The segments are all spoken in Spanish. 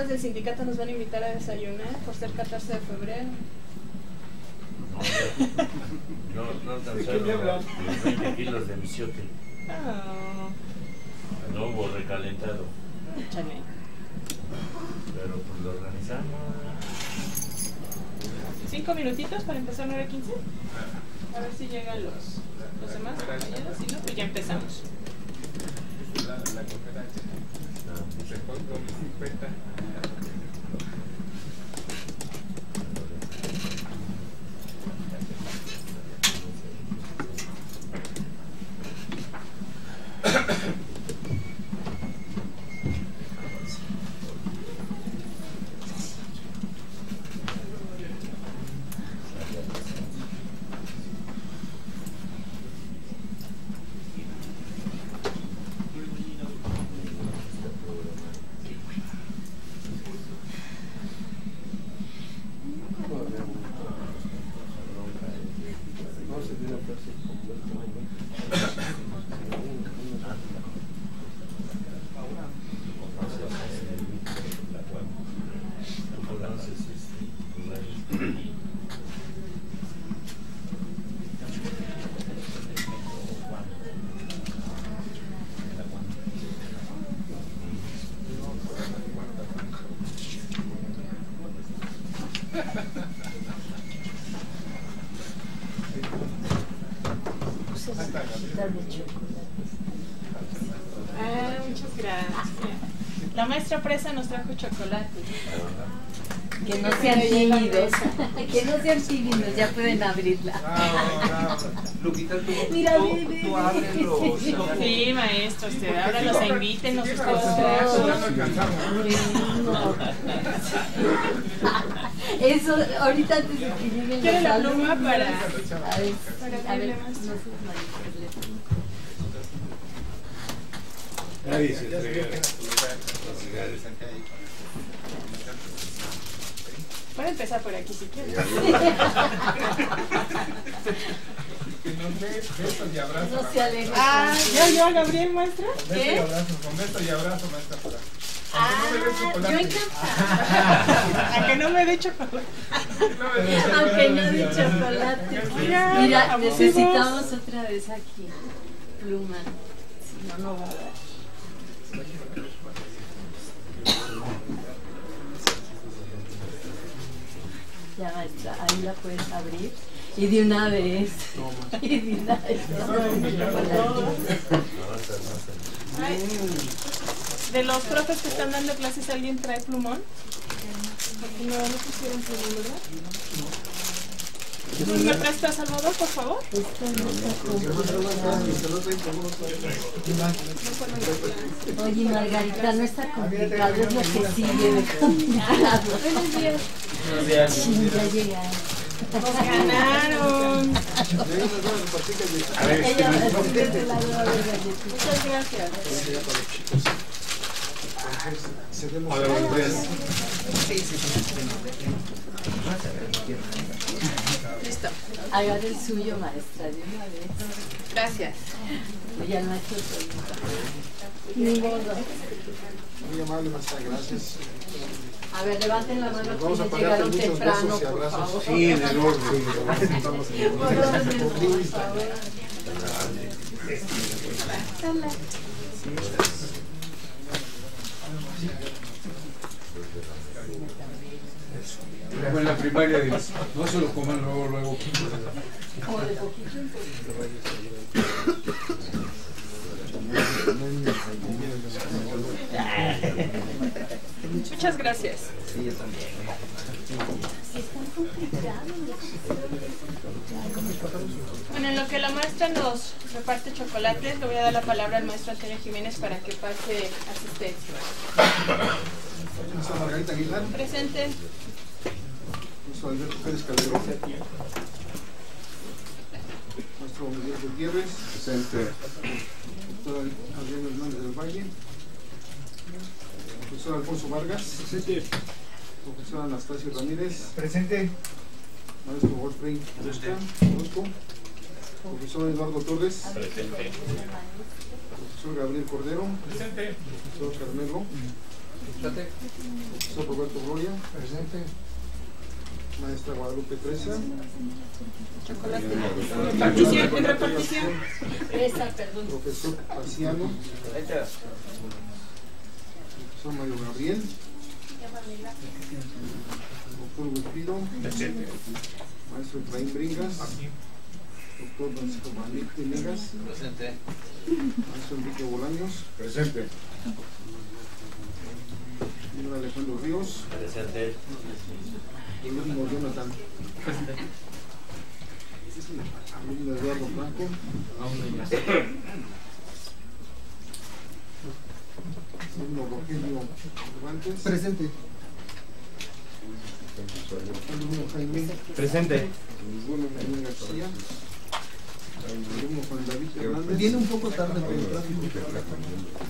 Los del sindicato nos van a invitar a desayunar por ser 14 de febrero. No, no alcanzaron los 20 kilos de misiote. Ah, No hubo recalentado. chale. Pero pues lo organizamos. Cinco minutitos para empezar 9.15. A ver si llegan los, los demás compañeros. Si no, pues ya empezamos. La, la secondo me 50 maestra presa nos trajo chocolate. Que no sean tímidos, que no sean tímidos, ya pueden abrirla. Luquita, tú, Mira, tú, tú. Sí, maestro, usted invítenos Sí, no alcanzamos. Eso, ahorita antes de que lleguen ¿Quiere los la pluma para- A ver, a no. Nadie se entrega. Puede empezar por aquí si quiere. Que nos dé besos y abrazos. No se alejen. Ah, ¿ya oyó a Gabriel, maestra? Beso y ¿Qué? abrazo, con beso y abrazo, maestra. Para. Ah, Aunque no me dé yo chocolate. encantada. A que no me dé chocolate. No dé Aunque no de chocolate. Mira, necesitamos otra vez aquí pluma. Si no, no va a dar. Ya, ahí la puedes abrir. Y de una vez. Y de una vez. De los profes que están dando clases, ¿alguien trae plumón? No, no pusieron plumón, ¿verdad? ¿Me prestas, Salvador, por favor? Oye, Margarita, no está complicado, es lo que sigue de complicado. Buenos días. Sí, ya llegaron. Nos ganaron. A ver, Ella. Muchas gracias. Hola, buenos días. Listo. Hagan el suyo, maestra, de una vez. Gracias. Ni modo. Muy amable, maestra, gracias. A ver, levanten la mano Vamos a llegaron muchos temprano, besos y abrazos. Sí, en el orden. Vamos en el Por orden, por favor. Como en la primaria, de, no se lo coman luego, luego. Como de poquito en poquito. Muchas gracias. Están complicados. Bueno, en lo que la maestra nos reparte chocolates, le voy a dar la palabra al maestro Antonio Jiménez para que pase asistencia. Maestra Margarita Aguilar, Presente. Maestro Alberto Pérez Calderón, maestro Miguel Gutiérrez, Presente. doctor Adrián Hernández del Valle, profesor Alfonso Vargas, profesor Anastasio Ramírez, Presente. maestro Wolfram Orozco, profesor Eduardo Torres, Presente. profesor Gabriel Cordero, Presente. profesor Carmelo, Profesor Roberto Gloria. Presente. Maestra Guadalupe Presa. Chocolate. Repartición, en repartición. Esa, perdón. Profesor Paciano. Profesor Mario Gabriel. Doctor Guipido. Maestro Efraín Bringas. Doctor Francisco Manito Negas. Presente. Maestro Enrique Bolaños. Presente. Señor Alejandro Ríos. Presente. Jonathan. Eduardo Franco. Alumno Rogelio Cervantes. Presente. Alumno Jaime. Presente. Alumno Jaime García. Alumno Juan David Hernández. Viene un poco tarde por el tráfico.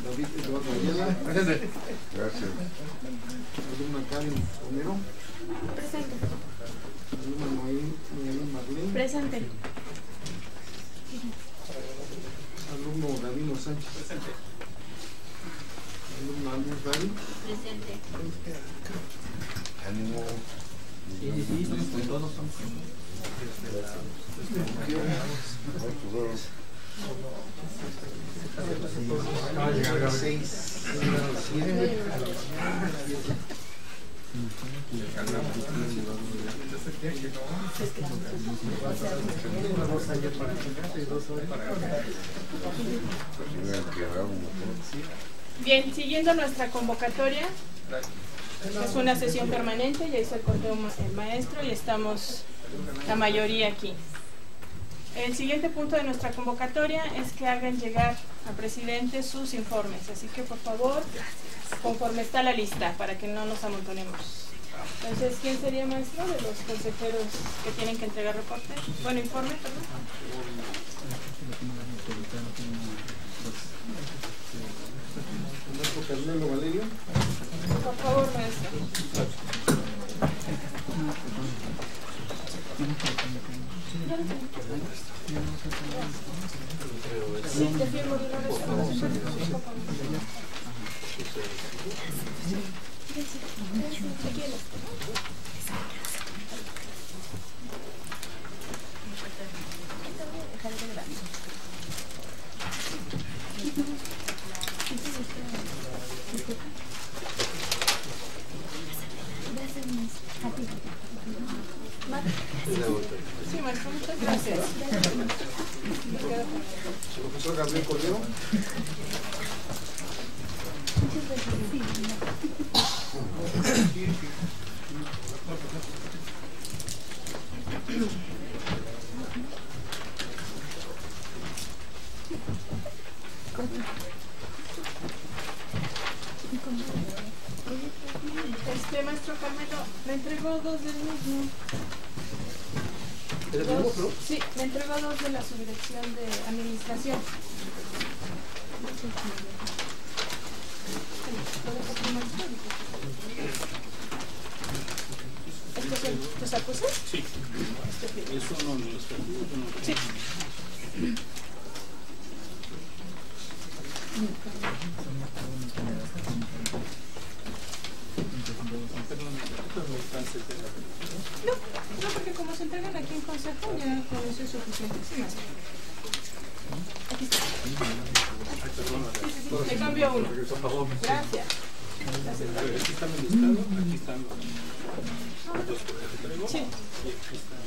David Eduardo Ayala. Presente. Gracias. Alumna Karen Romero. Presente. Presente. Alumno Davino Sánchez. Presente. Alumno Andrés. Presente. Ánimo. Acaba de llegar Gabriel. Bien, siguiendo nuestra convocatoria, es una sesión permanente, ya hizo el conteo el maestro y estamos la mayoría aquí. El siguiente punto de nuestra convocatoria es que hagan llegar al presidente sus informes, así que por favor, conforme está la lista, para que no nos amontonemos. Entonces, ¿quién sería maestro de los consejeros que tienen que entregar reporte? Bueno, informe, perdón. Por favor, maestro. Gracias. Profesor Gabriel Cordero. Este maestro Carmelo, me entregó dos del mismo. Entregó dos de la subdirección de administración. ¿Estos son tus acuses? Sí. ¿Es uno de los Sí. No, no, porque como se entregan aquí en consejo, ya con eso es suficiente. Sí, maestro. Aquí está. Sí, sí, sí. Le cambio uno. Gracias. Aquí están el listado, aquí están los dos correos que traigo. Sí. Y aquí están.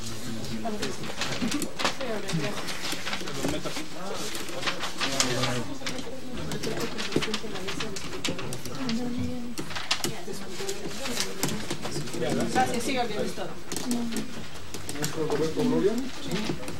Sí, gracias. Los meto aquí. Gracias, siga bien, es todo. Maestro Roberto Gloria. Maestra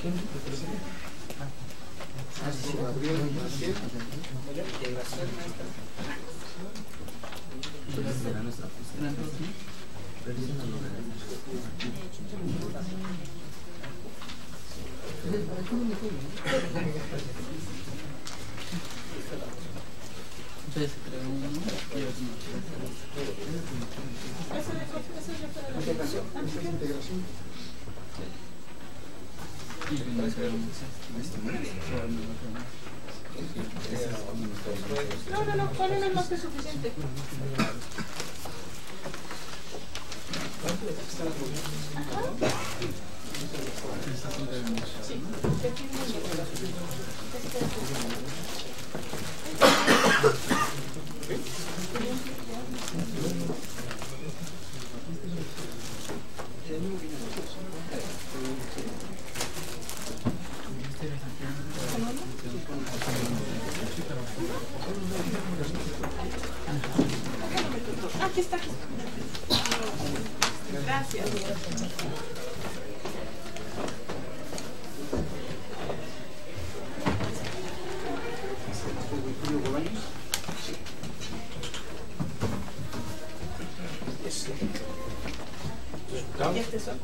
¿Quién?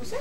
José?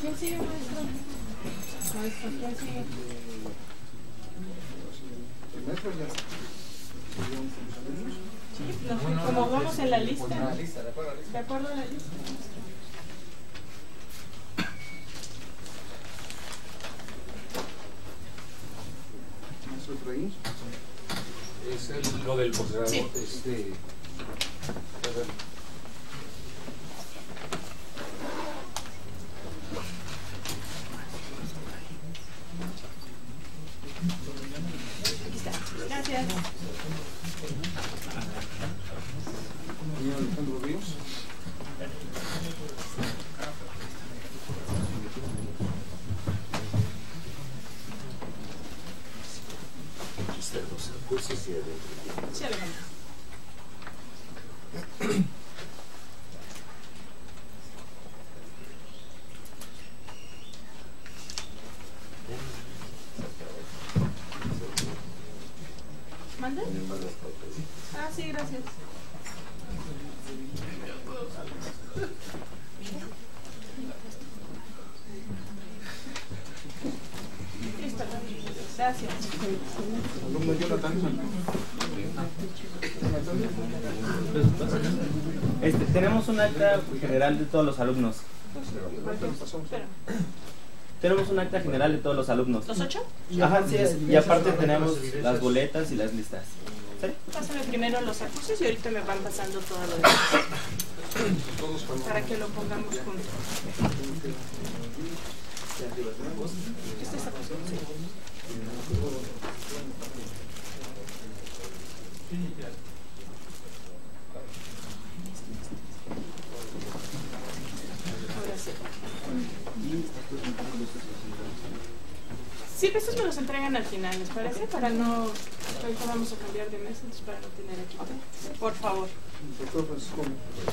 ¿Quién sigue, maestro? Maestro, sigue? El maestro ya Sí, como vamos en la lista. De acuerdo a la lista. del boxeador. Sí. Este, acta general de todos los alumnos. Tenemos un acta general de todos los alumnos. ¿Los ocho? Ajá, sí es. Y aparte tenemos las boletas y las listas. Pásame primero los acusos y ahorita me van pasando todo lo demás. Para que lo pongamos juntos. Este es. Los entregan al final, ¿les parece? Para no... Ahorita vamos a cambiar de mesa, entonces para no tener aquí. Por favor. Doctor Francisco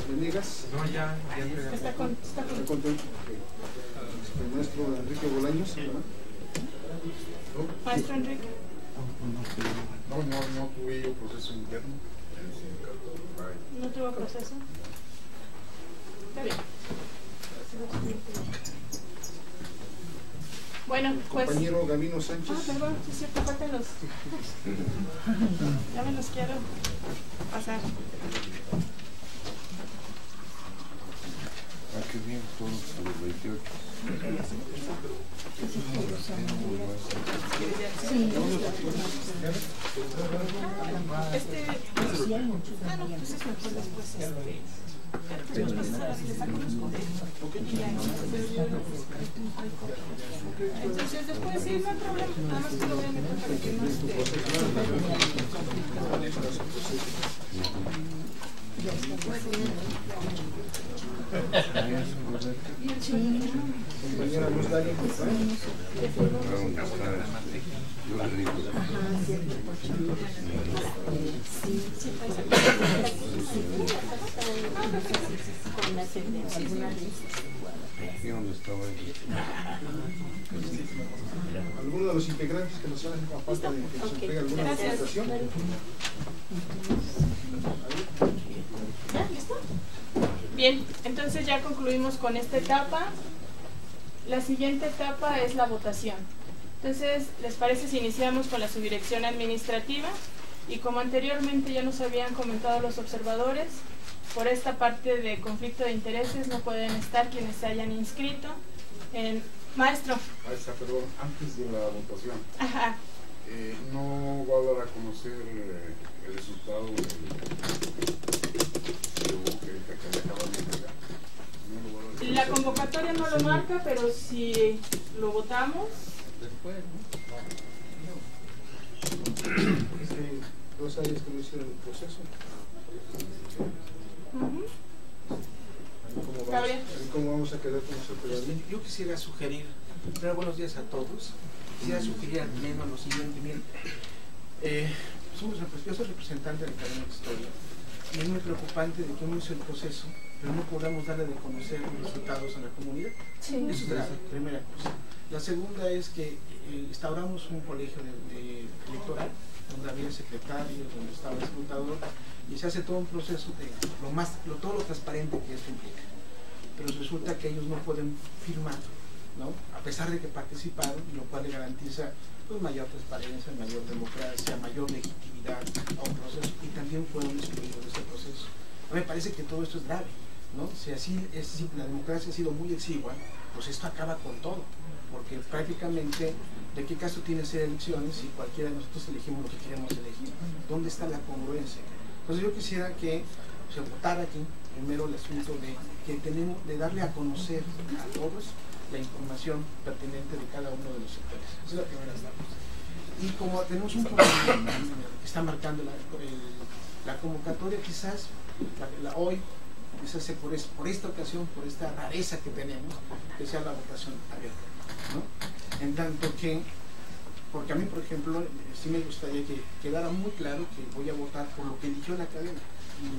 Venegas, No, ya, ya entregamos. Está con... Está está con... contento. El maestro Enrique Bolaños, ¿verdad? Maestro Enrique. No, no, no tuve yo proceso interno ¿No tuvo proceso? Está bien. Bueno, pues... compañero Gavino Ah, Sánchez, perdón, sí es cierto, faltan los... Ya me los quiero pasar. ah, qué bien, todos los 28. Este... Ah, no, pues es mejor después, este... Entonces después sí, no hay problema. Nada más que lo voy a meter para que no esté... Dali, Alguno de los integrantes que nos hagan la falta de que nos entregue alguna documentación. Bien, entonces ya concluimos con esta etapa. La siguiente etapa es la votación. Entonces, ¿les parece si iniciamos con la subdirección administrativa? Y como anteriormente ya nos habían comentado los observadores, por esta parte de conflicto de intereses no pueden estar quienes se hayan inscrito. En- Maestro, está, perdón, antes de la votación, ajá, eh, no va a dar a conocer eh, el resultado del que, acaban de entregar. No la convocatoria no lo marca, pero si lo votamos, Este, dos áreas que no hicieron el proceso. ujú, Ahí cómo vamos, Gabriel. ahí cómo vamos a quedar con nuestro pedalín. Yo quisiera sugerir, primero buenos días a todos, quisiera sugerir al pleno lo siguiente, miren, eh, somos, yo soy representante de la Academia de Historia y es muy preocupante de que uno hizo el proceso, pero no podamos darle de conocer los resultados a la comunidad. Eso es la primera cosa. La segunda es que eh, instauramos un colegio de, de electoral donde había secretarios, donde estaba el escrutador y se hace todo un proceso de lo más, lo, todo lo transparente que esto implica. Pero resulta que ellos no pueden firmar, ¿no? A pesar de que participaron, lo cual le garantiza pues, mayor transparencia, mayor democracia, mayor legitimidad a un proceso y también fueron excluidos de ese proceso. A mí me parece que todo esto es grave, ¿no? Si así es, si la democracia ha sido muy exigua, pues esto acaba con todo, porque prácticamente ¿de qué caso tiene ser elecciones si cualquiera de nosotros elegimos lo que queremos elegir? ¿Dónde está la congruencia? Entonces yo quisiera que se votara aquí primero el asunto de que tenemos de darle a conocer a todos la información pertinente de cada uno de los sectores. Esa es la primera etapa. Y como tenemos un problema que está marcando la, la convocatoria, quizás la, hoy, quizás por, es- por esta ocasión, por esta rareza que tenemos, que sea la votación abierta. En tanto que, porque a mí, por ejemplo, sí me gustaría que quedara muy claro que voy a votar por lo que eligió la academia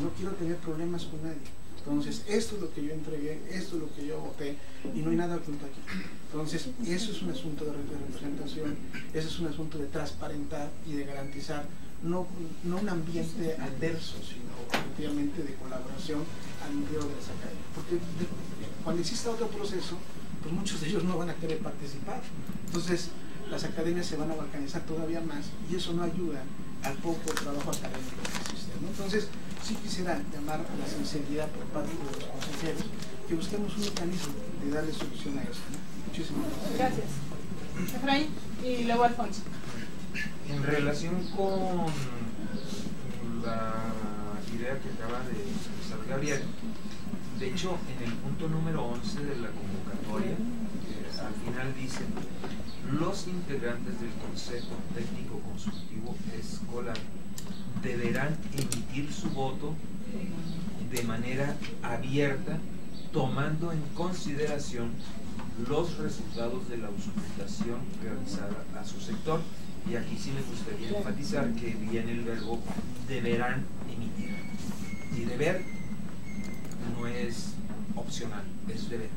no quiero tener problemas con nadie. Entonces, esto es lo que yo entregué, esto es lo que yo voté y no hay nada oculto aquí. Entonces, eso es un asunto de re- de representación, eso es un asunto de transparentar y de garantizar no, no un ambiente adverso, sino efectivamente de colaboración al interior de las academias. Porque cuando exista otro proceso, pues muchos de ellos no van a querer participar. Entonces, las academias se van a balcanizar todavía más y eso no ayuda al poco trabajo académico que existe. ¿no? Entonces, sí quisiera llamar a la sinceridad por parte de los consejeros que busquemos un mecanismo de darle solución a esto. Muchísimas gracias. Gracias. Efraín y luego Alfonso. En relación con la idea que acaba de expresar Gabriel, de hecho, en el punto número 11 de la convocatoria, eh, al final dicen, los integrantes del Consejo Técnico Consultivo Escolar deberán emitir su voto de manera abierta, tomando en consideración los resultados de la auscultación realizada a su sector. Y aquí sí me gustaría enfatizar que viene el verbo deberán emitir. Y deber no es opcional, es deber.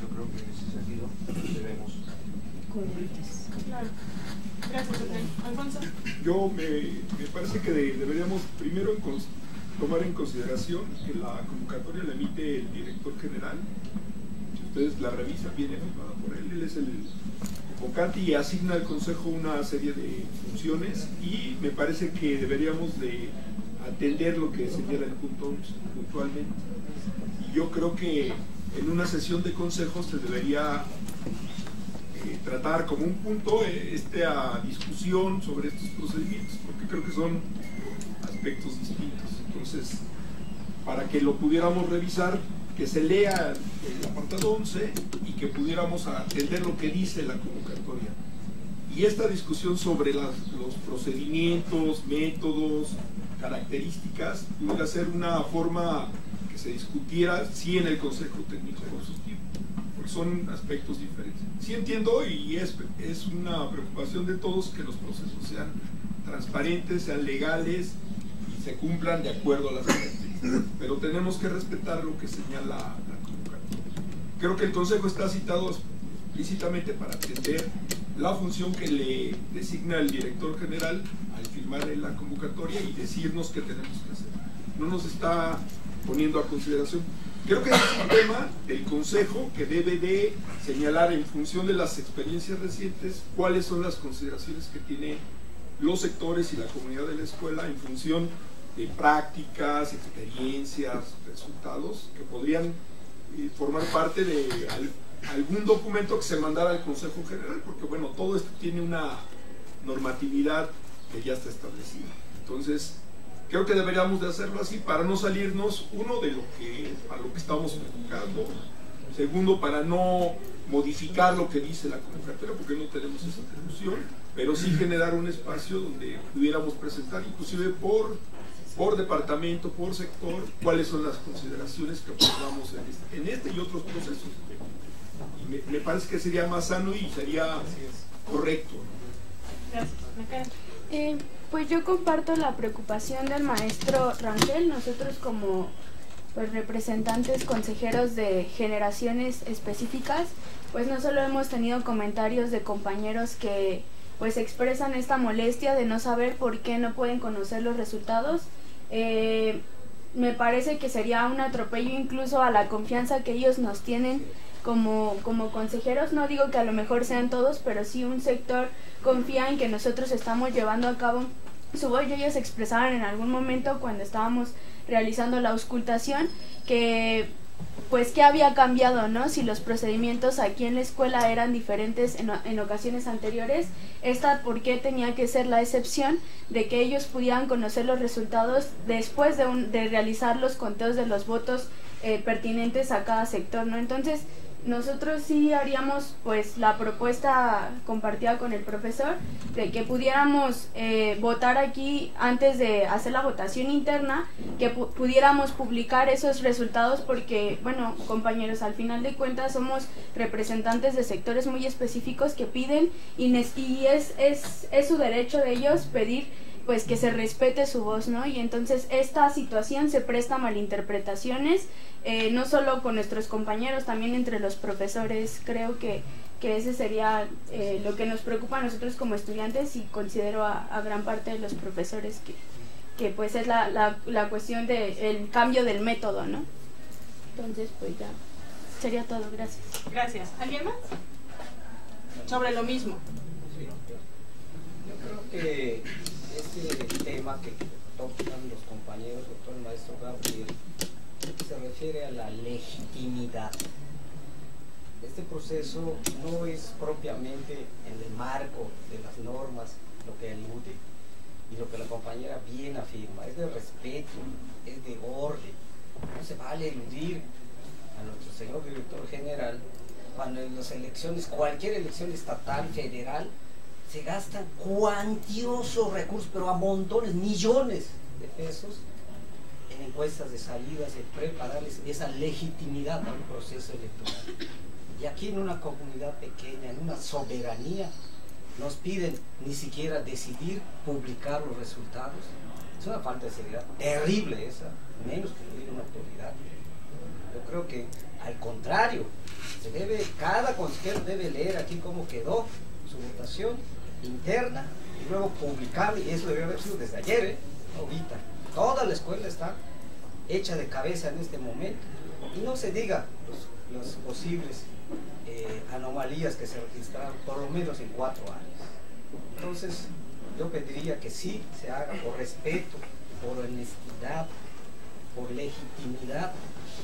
Yo creo que en ese sentido debemos. Claro. Gracias, Alfonso. Yo me, me parece que de, deberíamos primero tomar en consideración que la convocatoria la emite el director general. Si ustedes la revisan, viene firmada por él. Él es el convocante y asigna al Consejo una serie de funciones y me parece que deberíamos de atender lo que señala el punto puntualmente. Y yo creo que en una sesión de consejo se debería eh, tratar como un punto eh, esta discusión sobre estos procedimientos, porque creo que son aspectos distintos. Entonces, para que lo pudiéramos revisar, que se lea el apartado 11 y que pudiéramos atender lo que dice la convocatoria. Y esta discusión sobre los procedimientos, métodos, características, pudiera ser una forma que se discutiera sí en el Consejo Técnico Consultivo, porque son aspectos diferentes. Sí entiendo y es, es una preocupación de todos que los procesos sean transparentes, sean legales y se cumplan de acuerdo a las características, pero tenemos que respetar lo que señala la convocatoria. Creo que el Consejo está citado explícitamente para atender la función que le designa el director general al firmar la convocatoria y decirnos qué tenemos que hacer. No nos está poniendo a consideración. Creo que es un tema del Consejo que debe de señalar en función de las experiencias recientes cuáles son las consideraciones que tiene los sectores y la comunidad de la escuela en función de prácticas, experiencias, resultados que podrían eh, formar parte de algún documento que se mandara al Consejo General, porque bueno, todo esto tiene una normatividad que ya está establecida. Entonces, creo que deberíamos de hacerlo así para no salirnos, uno, de lo que, a lo que estamos enfocando, segundo, para no modificar lo que dice la convocatoria, porque no tenemos esa atribución, pero sí generar un espacio donde pudiéramos presentar, inclusive por, por departamento, por sector, cuáles son las consideraciones que aportamos en este, en este y otros procesos me, parece que sería más sano y sería correcto. Gracias. Eh, pues yo comparto la preocupación del maestro Rangel. Nosotros como pues, representantes consejeros de generaciones específicas, pues no solo hemos tenido comentarios de compañeros que pues expresan esta molestia de no saber por qué no pueden conocer los resultados. Eh, me parece que sería un atropello incluso a la confianza que ellos nos tienen como, como consejeros, no digo que a lo mejor sean todos, pero sí un sector confía en que nosotros estamos llevando a cabo su voz y ellos expresaban en algún momento cuando estábamos realizando la auscultación que pues qué había cambiado, ¿no? Si los procedimientos aquí en la escuela eran diferentes en, en, ocasiones anteriores, esta por qué tenía que ser la excepción de que ellos pudieran conocer los resultados después de, un, de realizar los conteos de los votos eh, pertinentes a cada sector, ¿no? Entonces, nosotros sí haríamos pues la propuesta compartida con el profesor de que pudiéramos eh, votar aquí antes de hacer la votación interna, que pudiéramos publicar esos resultados porque, bueno, compañeros, al final de cuentas somos representantes de sectores muy específicos que piden y, y es, es, es su derecho de ellos pedir pues que se respete su voz, ¿no? Y entonces esta situación se presta a malinterpretaciones, eh, no solo con nuestros compañeros, también entre los profesores. Creo que, que ese sería eh, lo que nos preocupa a nosotros como estudiantes y considero a, gran parte de los profesores que, que pues es la, la, la cuestión del cambio del método, ¿no? Entonces, pues ya, sería todo. Gracias. Gracias. ¿Alguien más? Sobre lo mismo. Yo creo que este tema que tocan los compañeros, doctor maestro Gabriel, se refiere a la legitimidad. Este proceso no es propiamente en el marco de las normas lo que elude y lo que la compañera bien afirma, es de respeto, es de orden. No se vale eludir a nuestro señor director general cuando en las elecciones, cualquier elección estatal, federal, se gastan cuantiosos recursos, pero a montones, millones de pesos en encuestas de salidas, en prepararles esa legitimidad a un proceso electoral. Y aquí en una comunidad pequeña, en una soberanía, nos piden ni siquiera decidir publicar los resultados. Es una falta de seriedad terrible esa, menos que una autoridad. Yo creo que al contrario, se debe, cada consejero debe leer aquí cómo quedó su votación interna y luego publicarla, y eso debe haber sido desde ayer, ¿eh? ahorita. Toda la escuela está hecha de cabeza en este momento. Y no se diga los, los posibles eh, anomalías que se registraron por lo menos en cuatro años. Entonces, yo pediría que sí se haga por respeto, por honestidad, por legitimidad,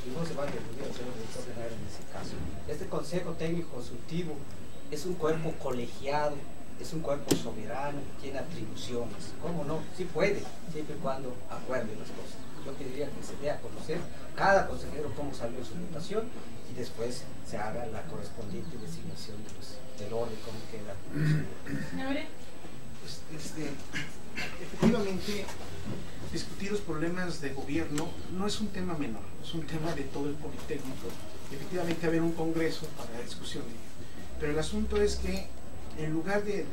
y no se va a eludir al en ese caso. Este Consejo Técnico Consultivo es un cuerpo colegiado, es un cuerpo soberano, tiene atribuciones. ¿Cómo no? Sí puede, siempre y cuando acuerde las cosas. Yo pediría que se dé a conocer cada consejero cómo salió su votación y después se haga la correspondiente designación del orden, cómo queda. Pues, este, efectivamente, discutir los problemas de gobierno no es un tema menor, es un tema de todo el Politécnico. Efectivamente, haber un congreso para la discusión. Pero el asunto es que en lugar de,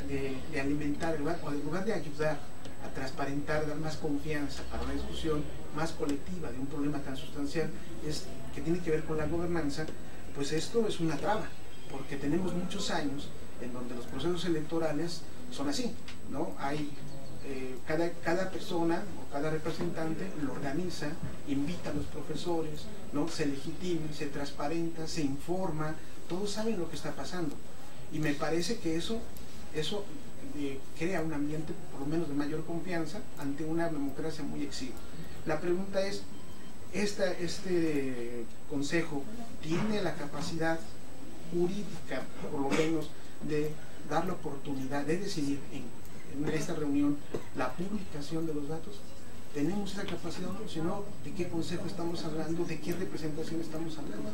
alimentar, o en lugar de ayudar a transparentar, dar más confianza para una discusión más colectiva de un problema tan sustancial, es que tiene que ver con la gobernanza, pues esto es una traba, porque tenemos muchos años en donde los procesos electorales son así, ¿no? Hay eh, cada, cada persona o cada representante lo organiza, invita a los profesores, ¿no? se legitima, se transparenta, se informa, todos saben lo que está pasando. Y me parece que eso, eso eh, crea un ambiente por lo menos de mayor confianza ante una democracia muy exigua. La pregunta es, esta, ¿este consejo tiene la capacidad jurídica, por lo menos, de dar la oportunidad de decidir en esta reunión la publicación de los datos? ¿Tenemos esa capacidad o Si no, ¿de qué consejo estamos hablando? ¿De qué representación estamos hablando?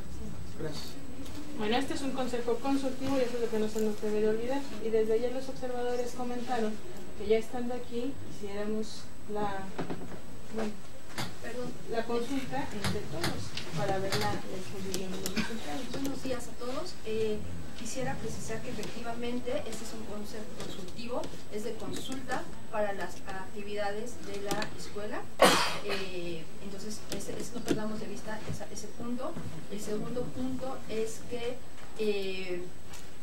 Gracias. Bueno, este es un consejo consultivo y eso es lo que no se nos debe de olvidar. Y desde ayer los observadores comentaron que ya estando aquí hiciéramos la, la consulta entre todos para ver la, resultados. Buenos días a todos. Eh, quisiera precisar que efectivamente este es un concepto consultivo, es de consulta para las actividades de la escuela. Eh, entonces, ese, no perdamos de vista ese punto. El segundo punto es que eh,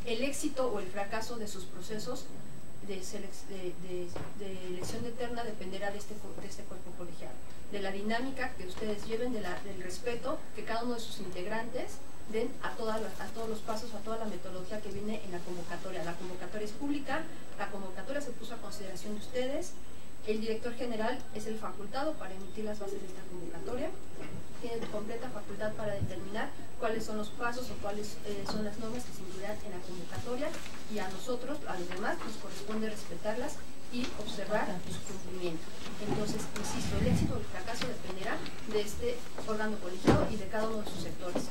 el éxito o el fracaso de sus procesos de, de, elección eterna dependerá de este, de este cuerpo colegiado, de la dinámica que ustedes lleven, de del respeto que cada uno de sus integrantes den a, todas a todos los pasos, a toda la metodología que viene en la convocatoria. La convocatoria es pública, la convocatoria se puso a consideración de ustedes, el director general es el facultado para emitir las bases de esta convocatoria, tiene completa facultad para determinar cuáles son los pasos o cuáles eh, son las normas que se incluirán en la convocatoria y a nosotros, a los demás, nos corresponde respetarlas y observar su cumplimiento. Entonces, insisto, el éxito o el fracaso dependerá de este órgano colegiado y de cada uno de sus sectores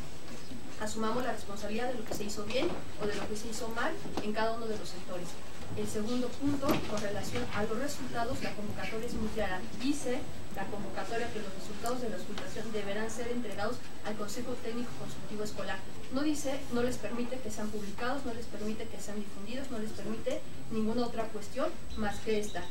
asumamos la responsabilidad de lo que se hizo bien o de lo que se hizo mal en cada uno de los sectores. El segundo punto, con relación a los resultados, la convocatoria es muy clara. Dice la convocatoria que los resultados de la auscultación deberán ser entregados al Consejo Técnico Consultivo Escolar. No dice, no les permite que sean publicados, no les permite que sean difundidos, no les permite ninguna otra cuestión más que esta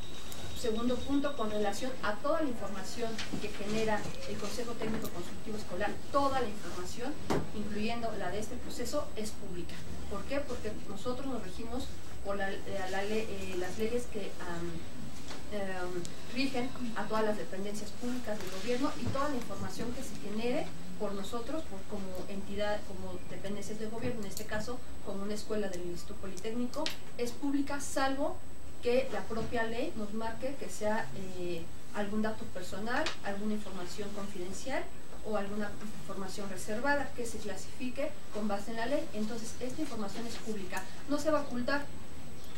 segundo punto, con relación a toda la información que genera el Consejo Técnico Consultivo Escolar, toda la información, incluyendo la de este proceso, es pública. ¿Por qué? Porque nosotros nos regimos por la, eh, las leyes que em, rigen a todas las dependencias públicas del gobierno y toda la información que se genere por nosotros, por, como entidad, como dependencias del gobierno, en este caso como una escuela del Instituto Politécnico, es pública salvo que la propia ley nos marque que sea eh, algún dato personal, alguna información confidencial o alguna información reservada que se clasifique con base en la ley. Entonces, esta información es pública, no se va a ocultar.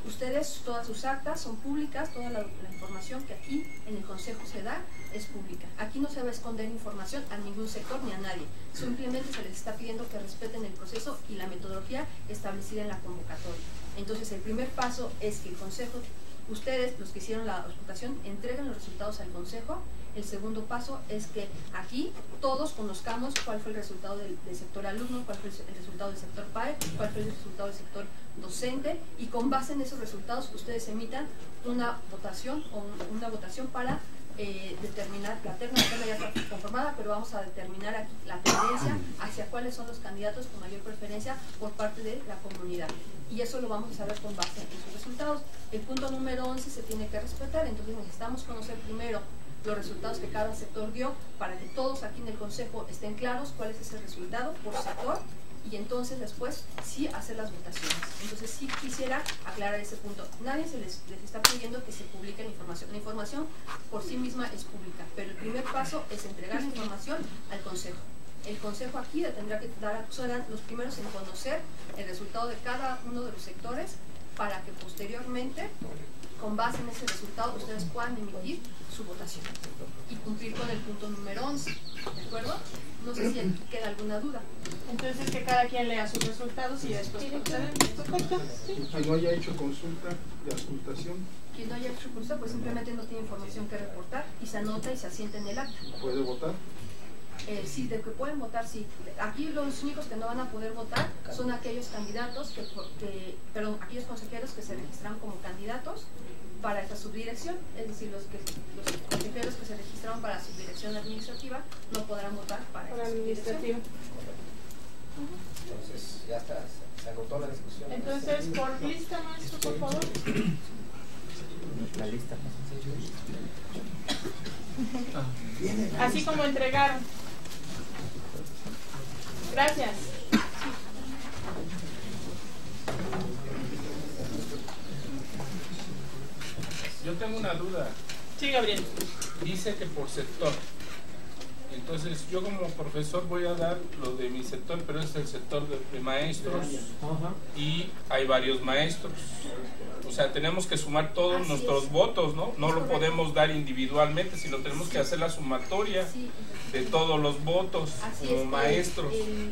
Ustedes, todas sus actas son públicas, toda la, la información que aquí en el Consejo se da es pública. Aquí no se va a esconder información a ningún sector ni a nadie. Simplemente se les está pidiendo que respeten el proceso y la metodología establecida en la convocatoria. Entonces, el primer paso es que el Consejo, ustedes, los que hicieron la auscultación, entreguen los resultados al Consejo. El segundo paso es que aquí todos conozcamos cuál fue el resultado del, del sector alumno, cuál fue el resultado del sector PAE, cuál fue el resultado del sector docente y con base en esos resultados ustedes emitan una votación o un- una votación para eh, determinar, la terna, ya está conformada, pero vamos a determinar aquí la tendencia hacia cuáles son los candidatos con mayor preferencia por parte de la comunidad. Y eso lo vamos a saber con base en sus resultados. El punto número 11 se tiene que respetar, entonces necesitamos conocer primero los resultados que cada sector dio para que todos aquí en el Consejo estén claros cuál es ese resultado por sector y entonces después sí hacer las votaciones. Entonces sí quisiera aclarar ese punto. Nadie se les, está pidiendo que se publique la información. La información por sí misma es pública, pero el primer paso es entregar la información al Consejo. El Consejo aquí tendrá que dar, serán los primeros en conocer el resultado de cada uno de los sectores para que posteriormente, con base en ese resultado, ustedes puedan emitir su votación y cumplir con el punto número 11. ¿De acuerdo? No sé si queda alguna duda. Entonces que cada quien lea sus resultados y después. Perfecto. Quien no haya hecho consulta de auscultación Quien no haya hecho curso, pues simplemente no tiene información que reportar y se anota y se asienta en el acta. puede votar. Eh, sí, de que pueden votar, sí. Aquí los únicos que no van a poder votar son aquellos candidatos, que, que- perdón, aquellos consejeros que se registraron como candidatos para esta subdirección, es decir, los, que, los consejeros que se registraron para subdirección administrativa no podrán votar para, Para esta subdirección. Entonces, ya está, se, se agotó la discusión. Entonces, por lista, maestro, por favor. La lista. Así como entregaron. Gracias. Yo tengo una duda. Sí, Gabriel. Dice que por sector. Entonces yo como profesor voy a dar lo de mi sector, pero es el sector de, de maestros y hay varios maestros. O sea, tenemos que sumar todos Así nuestros es. votos, ¿no? No Es lo correcto. podemos dar individualmente, sino tenemos que hacer la sumatoria Sí, de todos los votos así como es. maestros. El- el-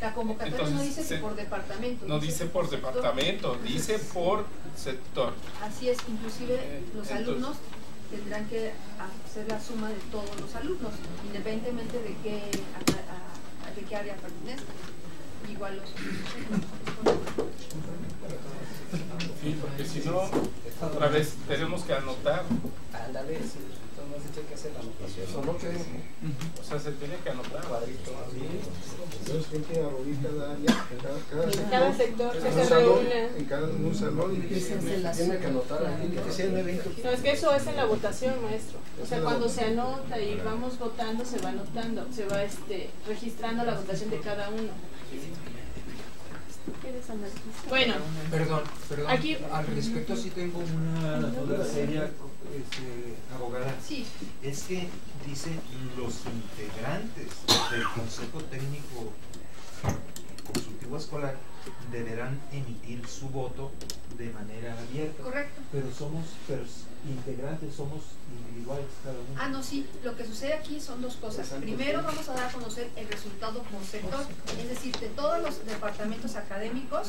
la convocatoria no Entonces, dice que se- por departamento. No dice por sector. departamento, dice por sector. Así es, inclusive los Entonces- alumnos tendrán que hacer la suma de todos los alumnos, independientemente de qué, a- a- de qué área pertenezcan. Igual los Sí, porque si no, otra vez tenemos que anotar. Entonces dicho que hacer la anotación. Solo que O sea, se tiene que anotar. Cuadrito, entonces ya en cada, cada En sector, cada sector en que un se salón, reúne. en cada un salón y hace tiene que anotar ahí que sea. No, es que eso es en la votación, maestro. O sea, cuando se anota y vamos votando, se va anotando, se va este, registrando la votación de cada uno. Bueno, Perdón, perdón. Aquí- Al respecto sí tengo una duda seria, este, abogada. Sí. Es que dice los integrantes del Consejo Técnico Consultivo Escolar deberán emitir su voto de manera abierta. Correcto. Pero somos pers- integrantes, somos individuales cada uno. Ah, no, sí. Lo que sucede aquí son dos cosas. Primero vamos a dar a conocer el resultado por sector, es decir, de todos los departamentos académicos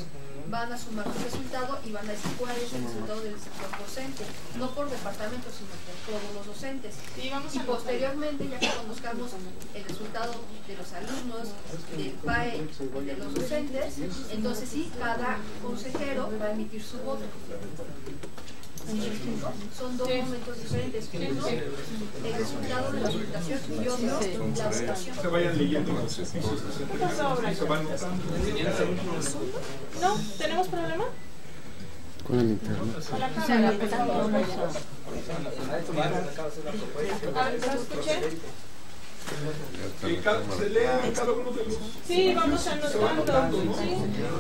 van a sumar su resultado y van a decir cuál es el resultado del sector docente, no por departamento, sino por todos los docentes. Sí, vamos y a posteriormente, ya que conozcamos el resultado de los alumnos, del PAE de los docentes, entonces sí, cada consejero va a emitir su voto. Son dos momentos diferentes. Uno, el resultado de la votación y otro, la votación. Se vayan leyendo los ejercicios que se ¿Qué pasó, entregan, se van notando. ¿no? ¿Tenemos problema? Con el internet. Con la Se cámara, se lea cada uno de los... Sí, vamos anotando, ¿no? sí.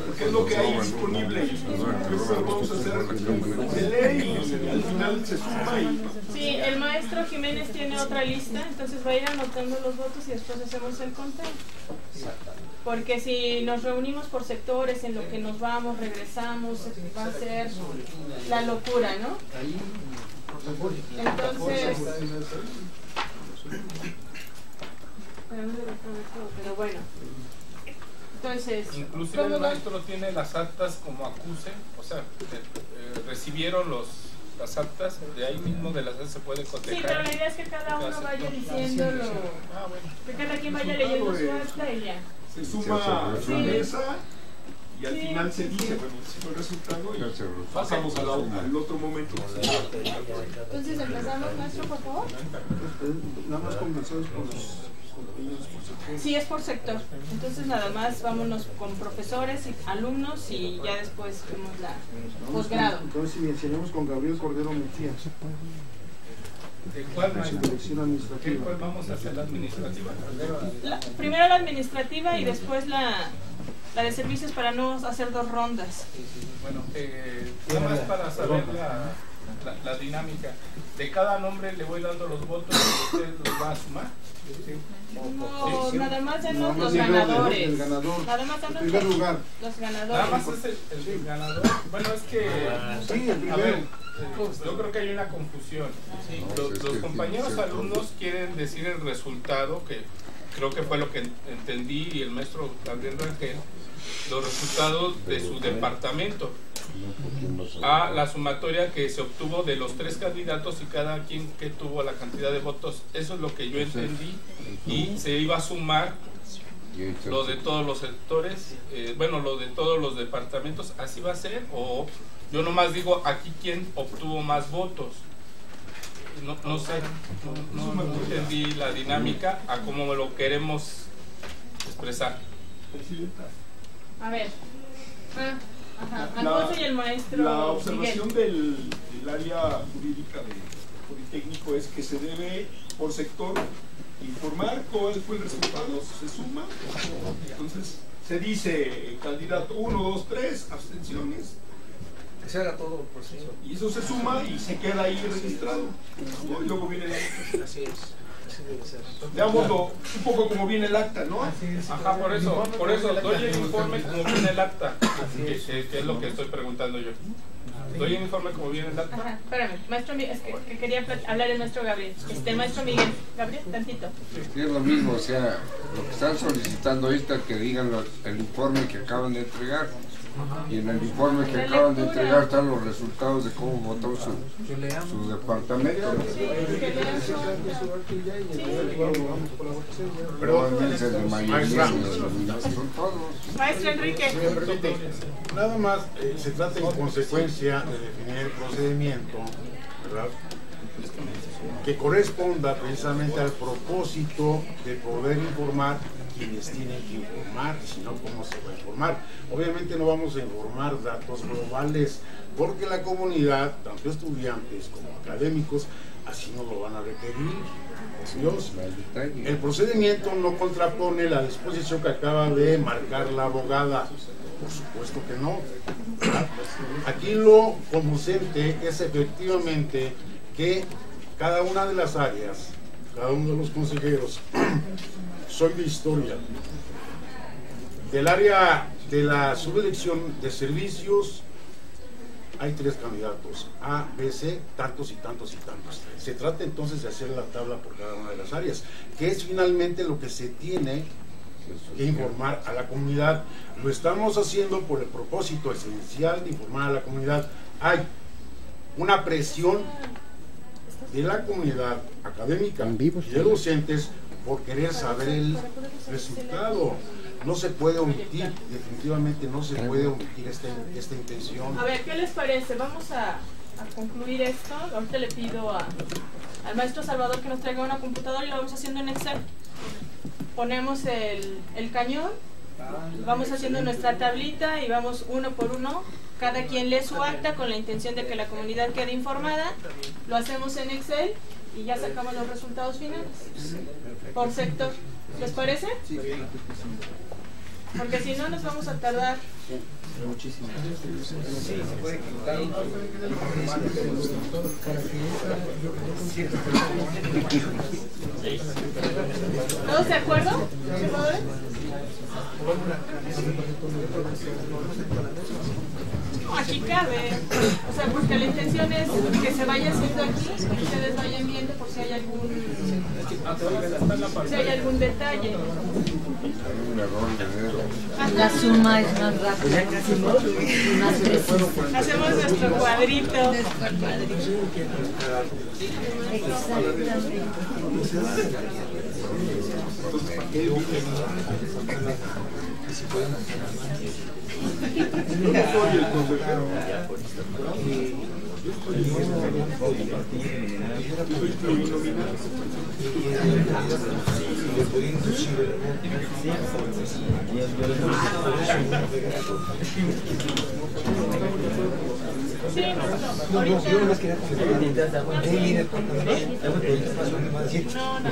Porque es lo que hay disponible. Lo vamos a hacer. Se lee y al final se suma y... Sí, el maestro Jiménez tiene otra lista, entonces va a ir anotando los votos y después hacemos el conteo. Porque si nos reunimos por sectores en lo que nos vamos, regresamos, va a ser la locura, ¿no? Entonces, pero no bueno. Entonces, Inclusive ¿cómo el va? maestro tiene las actas como acuse, o sea, eh, eh, recibieron los las actas, de ahí mismo de las se puede Sí, cotejar. pero la idea es que cada uno vaya diciéndolo, Ah, bueno. que cada quien vaya leyendo su acta y ya. Se suma a Sí. la mesa y al Sí. final se dice, bueno, el resultado y pasamos al otro momento. Entonces empezamos, maestro, por favor. Nada más conversamos con los. Sí, es por sector. Entonces nada más vámonos con profesores y alumnos y ya después vemos la posgrado. Entonces iniciaremos con Gabriel Cordero Mejía. ¿De cuál administrativa. cuál vamos a hacer la administrativa? La- primero la administrativa y después la, la de servicios para no hacer dos rondas. Bueno, eh, nada más para saber la, la, la dinámica. De cada nombre le voy dando los votos y usted los va a sumar. No, Sí. nada más Nada denos más los ganadores. el ganador. Nada más En danos primer lugar. los Nada ganadores. más es el, el ganador. Bueno, es que. Sí, el a primero. ver, eh, yo creo que hay una confusión. No, Los, los compañeros sí, alumnos quieren decir el resultado, que creo que fue lo que entendí, y el maestro Gabriel Rangel, los resultados de su departamento. a la sumatoria que se obtuvo de los tres candidatos y cada quien que tuvo la cantidad de votos. Eso es lo que yo entendí y se iba a sumar lo de todos los sectores, eh, bueno, lo de todos los departamentos, así va a ser o yo nomás digo aquí quién obtuvo más votos. No, no sé, no, no entendí la dinámica a cómo lo queremos expresar. Presidenta. A ver. Ah, ajá. La- Alfonso y el maestro. La observación del, del área jurídica del Politécnico es que se debe por sector informar cuál fue el resultado, se suma, entonces se dice candidato 1, 2, 3, abstenciones, Que se haga todo el proceso. y eso se suma y se queda ahí registrado. Y luego viene la Así es. Así debe ser. Veámoslo un poco como viene el acta, ¿no? Ajá, por eso, por eso doy el informe como viene el acta, que, que- que es lo que estoy preguntando yo. Doy el informe como viene el acta. Ajá, espérame, maestro Miguel, es que, que quería hablar el maestro Gabriel. Este, maestro Miguel, Gabriel, tantito. Sí, es lo mismo, o sea, lo que están solicitando ahorita que digan lo- el informe que acaban de entregar. Y en el informe que acaban de entregar están los resultados de cómo votó su, su departamento. Dice de mayoría, son todos. Maestro Enrique. Nada más eh, se trata en consecuencia de definir el procedimiento, ¿verdad? Que corresponda precisamente al propósito de poder informar quienes tienen que informar, y si no, ¿cómo se va a informar? Obviamente no vamos a informar datos globales, porque la comunidad, tanto estudiantes como académicos, así nos lo van a requerir. Dios. El procedimiento no contrapone la disposición que acaba de marcar la abogada. Por supuesto que no. Aquí lo conducente es efectivamente que cada una de las áreas, cada uno de los consejeros, soy de historia. Del área de la subdirección de servicios, hay tres candidatos, A, B, C, tantos y tantos y tantos. Se trata entonces de hacer la tabla por cada una de las áreas, que es finalmente lo que se tiene que informar a la comunidad. Lo estamos haciendo por el propósito esencial de informar a la comunidad. Hay una presión de la comunidad académica y de docentes por querer saber el resultado. No se puede omitir, definitivamente no se puede omitir esta, esta intención. A ver, ¿qué les parece? Vamos a, a concluir esto. Ahorita le pido a- al maestro Salvador que nos traiga una computadora y lo vamos haciendo en Excel. Ponemos el, el cañón, vamos haciendo nuestra tablita y vamos uno por uno. Cada quien lee su acta con la intención de que la comunidad quede informada. Lo hacemos en Excel y ya sacamos los resultados finales por sector. ¿Les parece? Porque si no nos vamos a tardar Muchísimo. Sí. ¿Todos de acuerdo? No, aquí cabe. O sea, porque la intención es que se vaya haciendo aquí, que ustedes vayan viendo por si hay algún si hay algún detalle. La suma es más rápida. Más precisa. Hacemos nuestro cuadrito. No, no, Yo no les quería comentar. ¿Qué viene el No, no,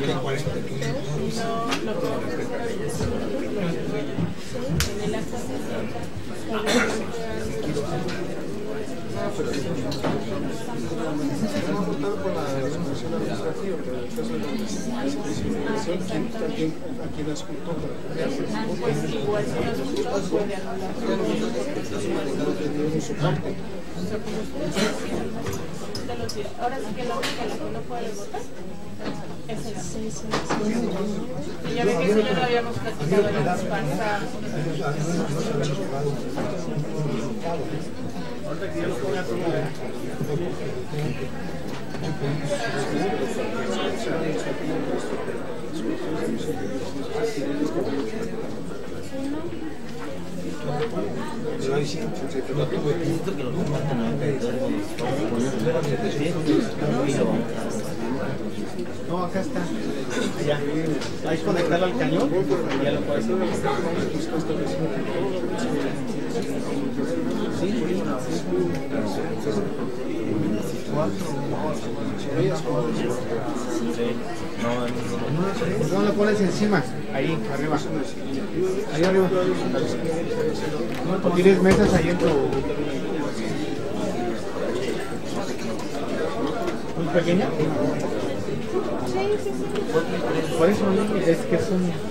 no. Ahora sí que la única la que no puede votar es el Y ya ve que eso ya lo habíamos platicado año pasado. Que No, acá está. Ya. Ahí es conectarlo al cañón ya lo puedes No lo pones encima, ahí, arriba. Ahí arriba. ¿O tienes mesas ahí en tu... ¿Muy pequeña? Por eso es que es un...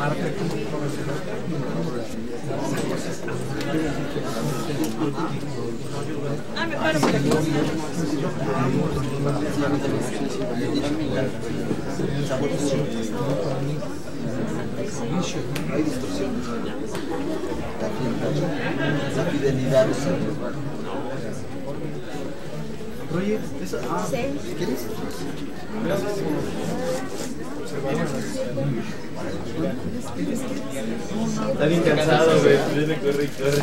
Ah, me paro por aquí. Hay distorsión. La fidelidad es Oye, eso. Ah, ¿quieres? Está bien cansado, güey. Viene, corre y corre.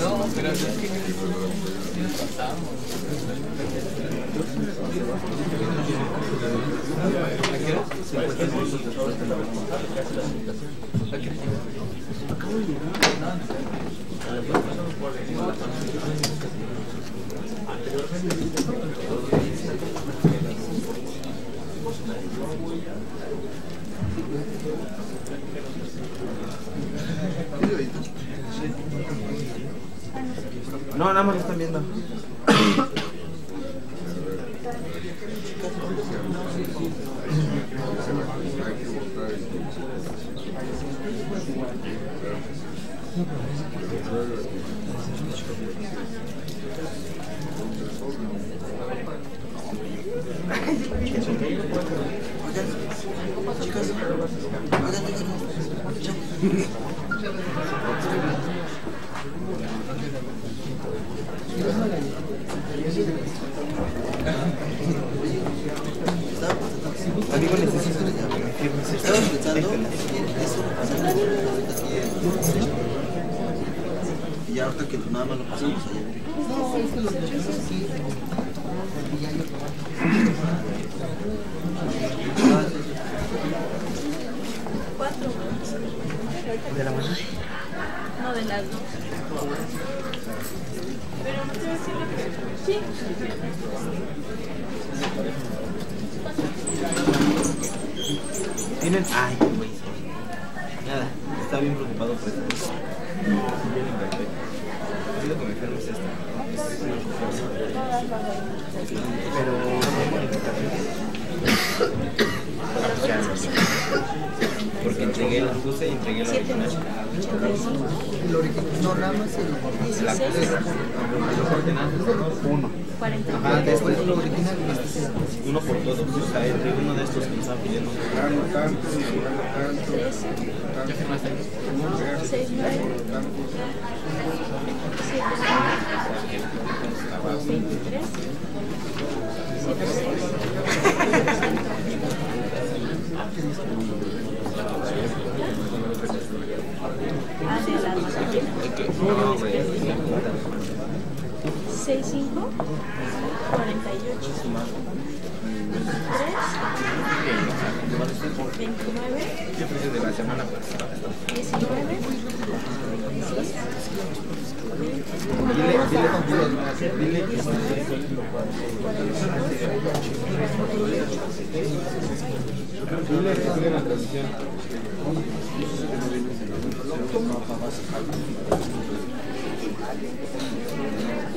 No, pero es que No, nada más lo están viendo. Que. Y ya ahorita que nada más lo pasamos allá. Cuatro. ¿De la mañana? No, de las dos. Pero no te voy a decir lo que... Sí. Tienen. Ay, güey. Está bien preocupado por esto. Bien imperfecto. A mí lo que me enferma es esta. Es una confianza. Pero Porque entregué la puse y entregué la original. El original, no, nada más el La puse. Uno. Ah, después lo original. Uno por todos. O sea, entre uno de estos que me están pidiendo. ¿Ya firmaste? Seis, nueve. Veintitrés. Siete, Ah, de la No, güey. Seis, cinco. Cuarenta y ocho. Tres. Veintinueve. ¿Qué precio de la semana pasada? Diecinueve. Dile,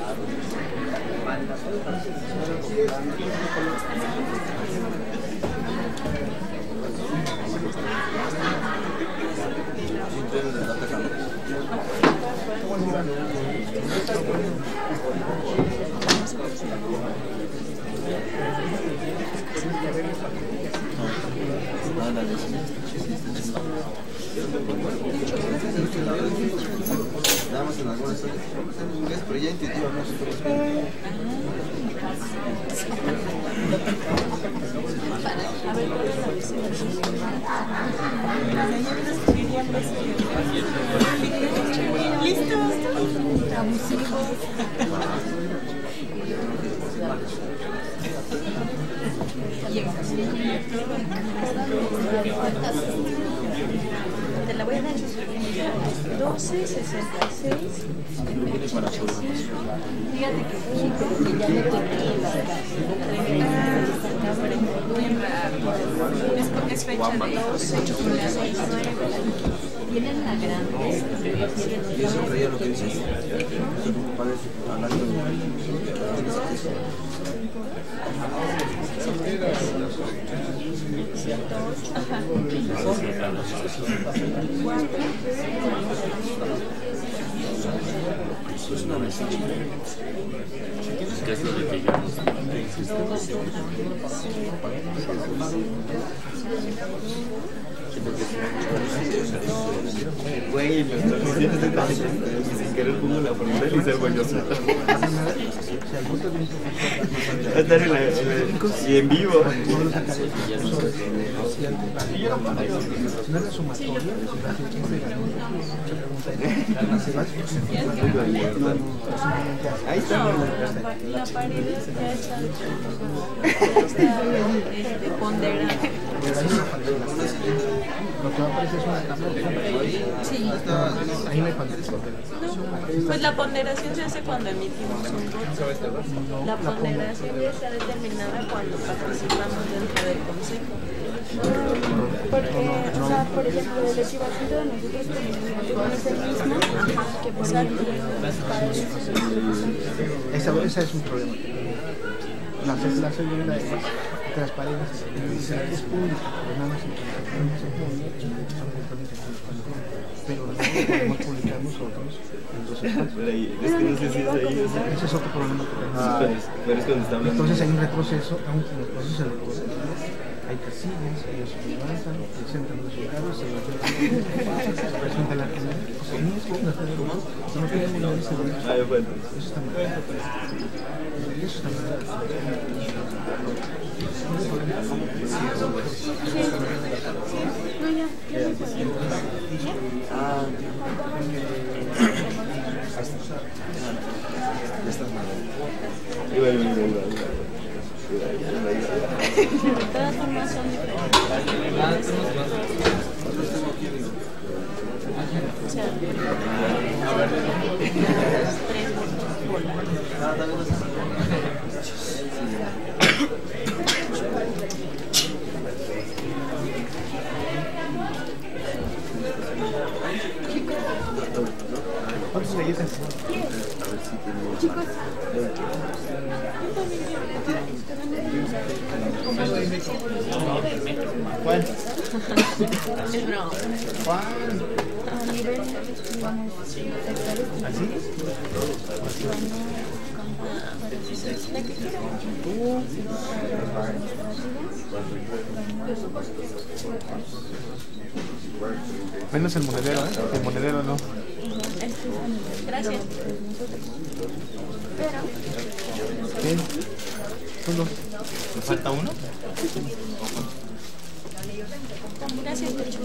dile, dile, dile Te la voy a dar. 12, 66. Fíjate que y ya no tenía Es fecha de 12, 6, 9. Tienen la creía lo que dices. Estoy preocupado de hablar Eso es una mesicha. ¿Qué es lo de que ya Güey. Sin querer la y ser en en vivo. Sumatoria, Ahí está. La, pa- la pared está, este. Lo que va a es una de Sí. Ahí Pues la ponderación se hace cuando emitimos un voto. La ponderación ya está determinada cuando participamos dentro del consejo. Porque, o sea, por ejemplo, el equivalente de nosotros como es el mismo que por el Esa, es un problema. La, la segunda es pero nada más no se públicas. Pero no podemos publicar nosotros en dos espacios. Es que no sé si es ahí. Ese es otro problema que tenemos. Ah, pero es- pero es cuando está hablando. Entonces hay un retroceso, aunque en los procesos electorales hay casillas, ellos se levantan, presentan resultados, se los se presentan la gente. O sea, no tenemos nada de. Ah. Eso está mal. Eso está mal. No, ya, sea, ¿Cuántas galletas? chicos, ¿Cuál? es broma. ¿Cuál? A nivel, digamos, sectores, ¿Así? Menos el monedero, ¿eh? El monedero no. Gracias. Pero, ¿Qué? Uno. ¿Me falta uno? Gracias, Pecho.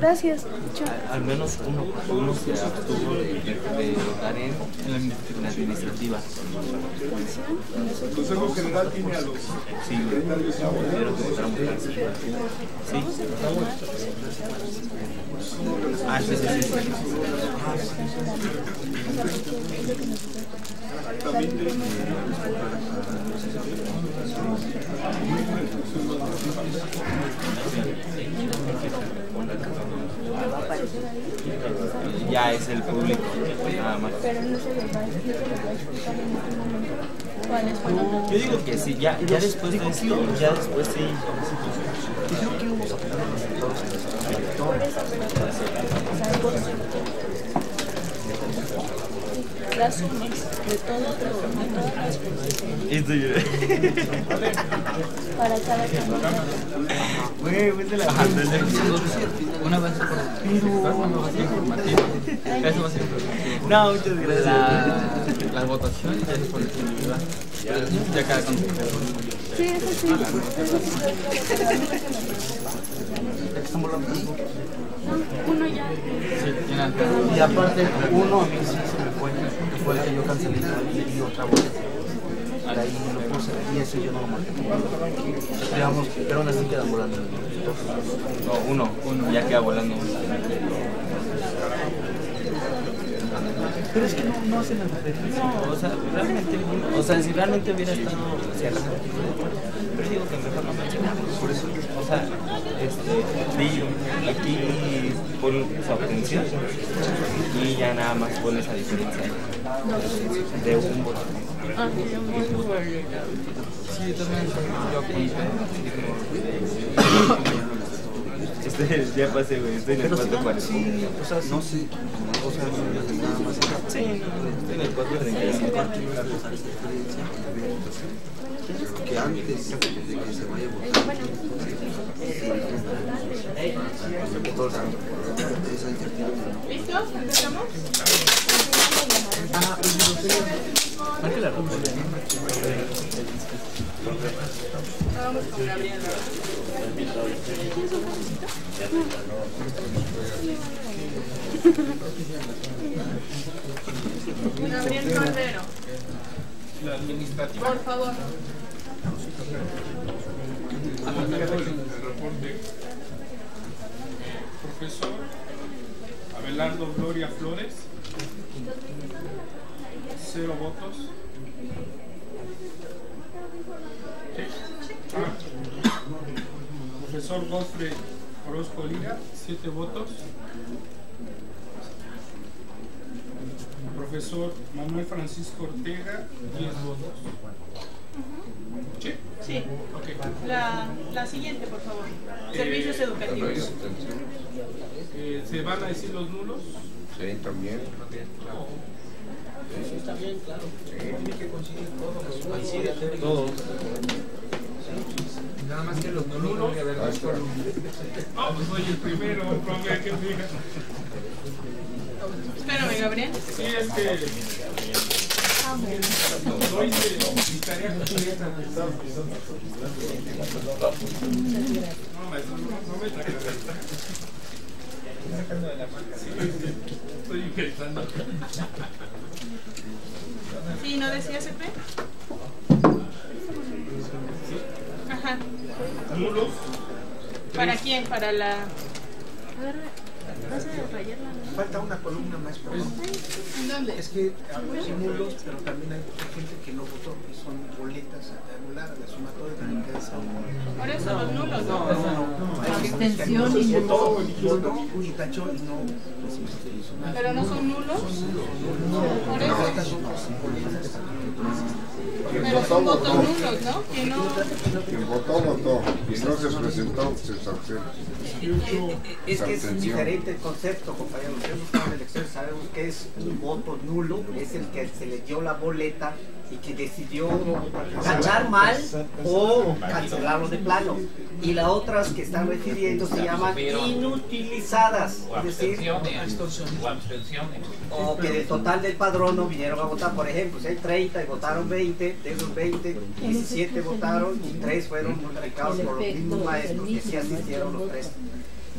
Gracias, Pecho. Al menos uno, uno se abstuvo de, de votar en, en la administrativa. El Consejo General tiene a los Sí, quiero que votáramos eso. Sí. Ah, sí, sí, sí. sí. Ya es el público, nada más. Pero no se les va, no se les va a explicar en este momento cuáles fueron. Yo digo que sí, ya, ya después de esto, ya después sí. Dijeron que íbamos a poner los resultados en nuestro Por eso, pero, o sea, por de todo, de para cada Una vez por Pero va a ser informativo. Eso va a ser informativo. No, muchas gracias. La, votación ya es por. Ya cada. Sí, eso sí. Uno ya. Sí, tiene Y aparte, uno a mí sí el que yo cancelé y di otra vez. De ahí me lo puse y ese yo no lo marqué. Digamos, pero aún así quedan volando. No, uno, uno, ya queda volando. Pero es que no, no hacen diferencia. No, o sea, realmente, o sea, si realmente hubiera estado cerrado, pero digo que mejor no mencionamos. Por eso, o sea, este, aquí pon su abstención y ya nada más pon esa diferencia de un voto. Ah, sí, también yo ya pasé, güey, estoy en el Pero si 4 van, sí, o sea, no sé, o sea, nada más. Sí, no, estoy en el 435. Que antes de que se vaya a votar. ¿Listos? ¿Empezamos? Ah, pues yo sé. Marque la ruta. Por favor. Profesor Abelardo Gloria Flores. Cero votos. Sí. Ah. Profesor Gofre Orozco Lira, siete votos. Profesor Manuel Francisco Ortega, 10 votos. ¿Sí? Sí. La, la siguiente, por favor. Servicios Eh, educativos. Eh, ¿Se van a decir los nulos? Sí, también. Sí, está bien, claro. Tiene que. Coincide Todos. Nada más que los no soy el que Gabriel. Sí, es que no me saques de esta. Sacando de la manga. Sí, estoy ingresando. Sí, ¿no decía CP? Ajá. ¿Para quién? Para la... Falta una columna más, por. Es que hay nulos, pero también hay gente que no votó, que son boletas anuladas, la sumatoria también queda esa. Por eso los nulos, ¿no? No, no, no. Y no no. votó y tachó y no. ¿Pero no son nulos? Por No, eso. estas son boletas. Pero son votos nulos, ¿no? Que no... Quien votó, votó. Y no se presentó, se abstiene. Es que es diferente el concepto, compañeros. Nosotros en elecciones sabemos que es un voto nulo, es el que se le dio la boleta y que decidió tachar mal o cancelarlo de plano. Y las otras que están refiriendo se llaman inutilizadas, es decir, o que del total del padrón no vinieron a votar. Por ejemplo, si hay 30 y votaron 20, de esos 20, 17 votaron y 3 fueron multiplicados por los mismos maestros que sí asistieron los 3.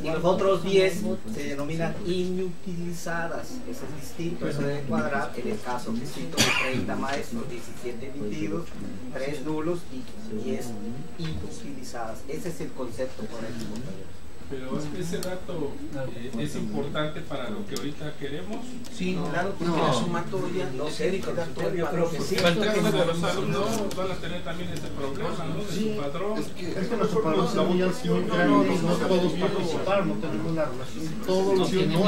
Y los otros 10 se denominan inutilizadas. Eso es distinto, eso debe cuadrar en el caso que cito de 30 maestros, 17 emitidos, 3 nulos y 10 inutilizadas. Ese es el concepto correcto. Pero ese dato eh, es importante para lo que ahorita queremos. Sí, claro, porque la sumatoria No sé, consultorio, yo creo que sí. Falta que los alumnos van a tener también ese problema, ¿no? De su padrón. Es que los padrones son muy muy grandes, no todos participaron, no tenemos una relación. Todos los que no su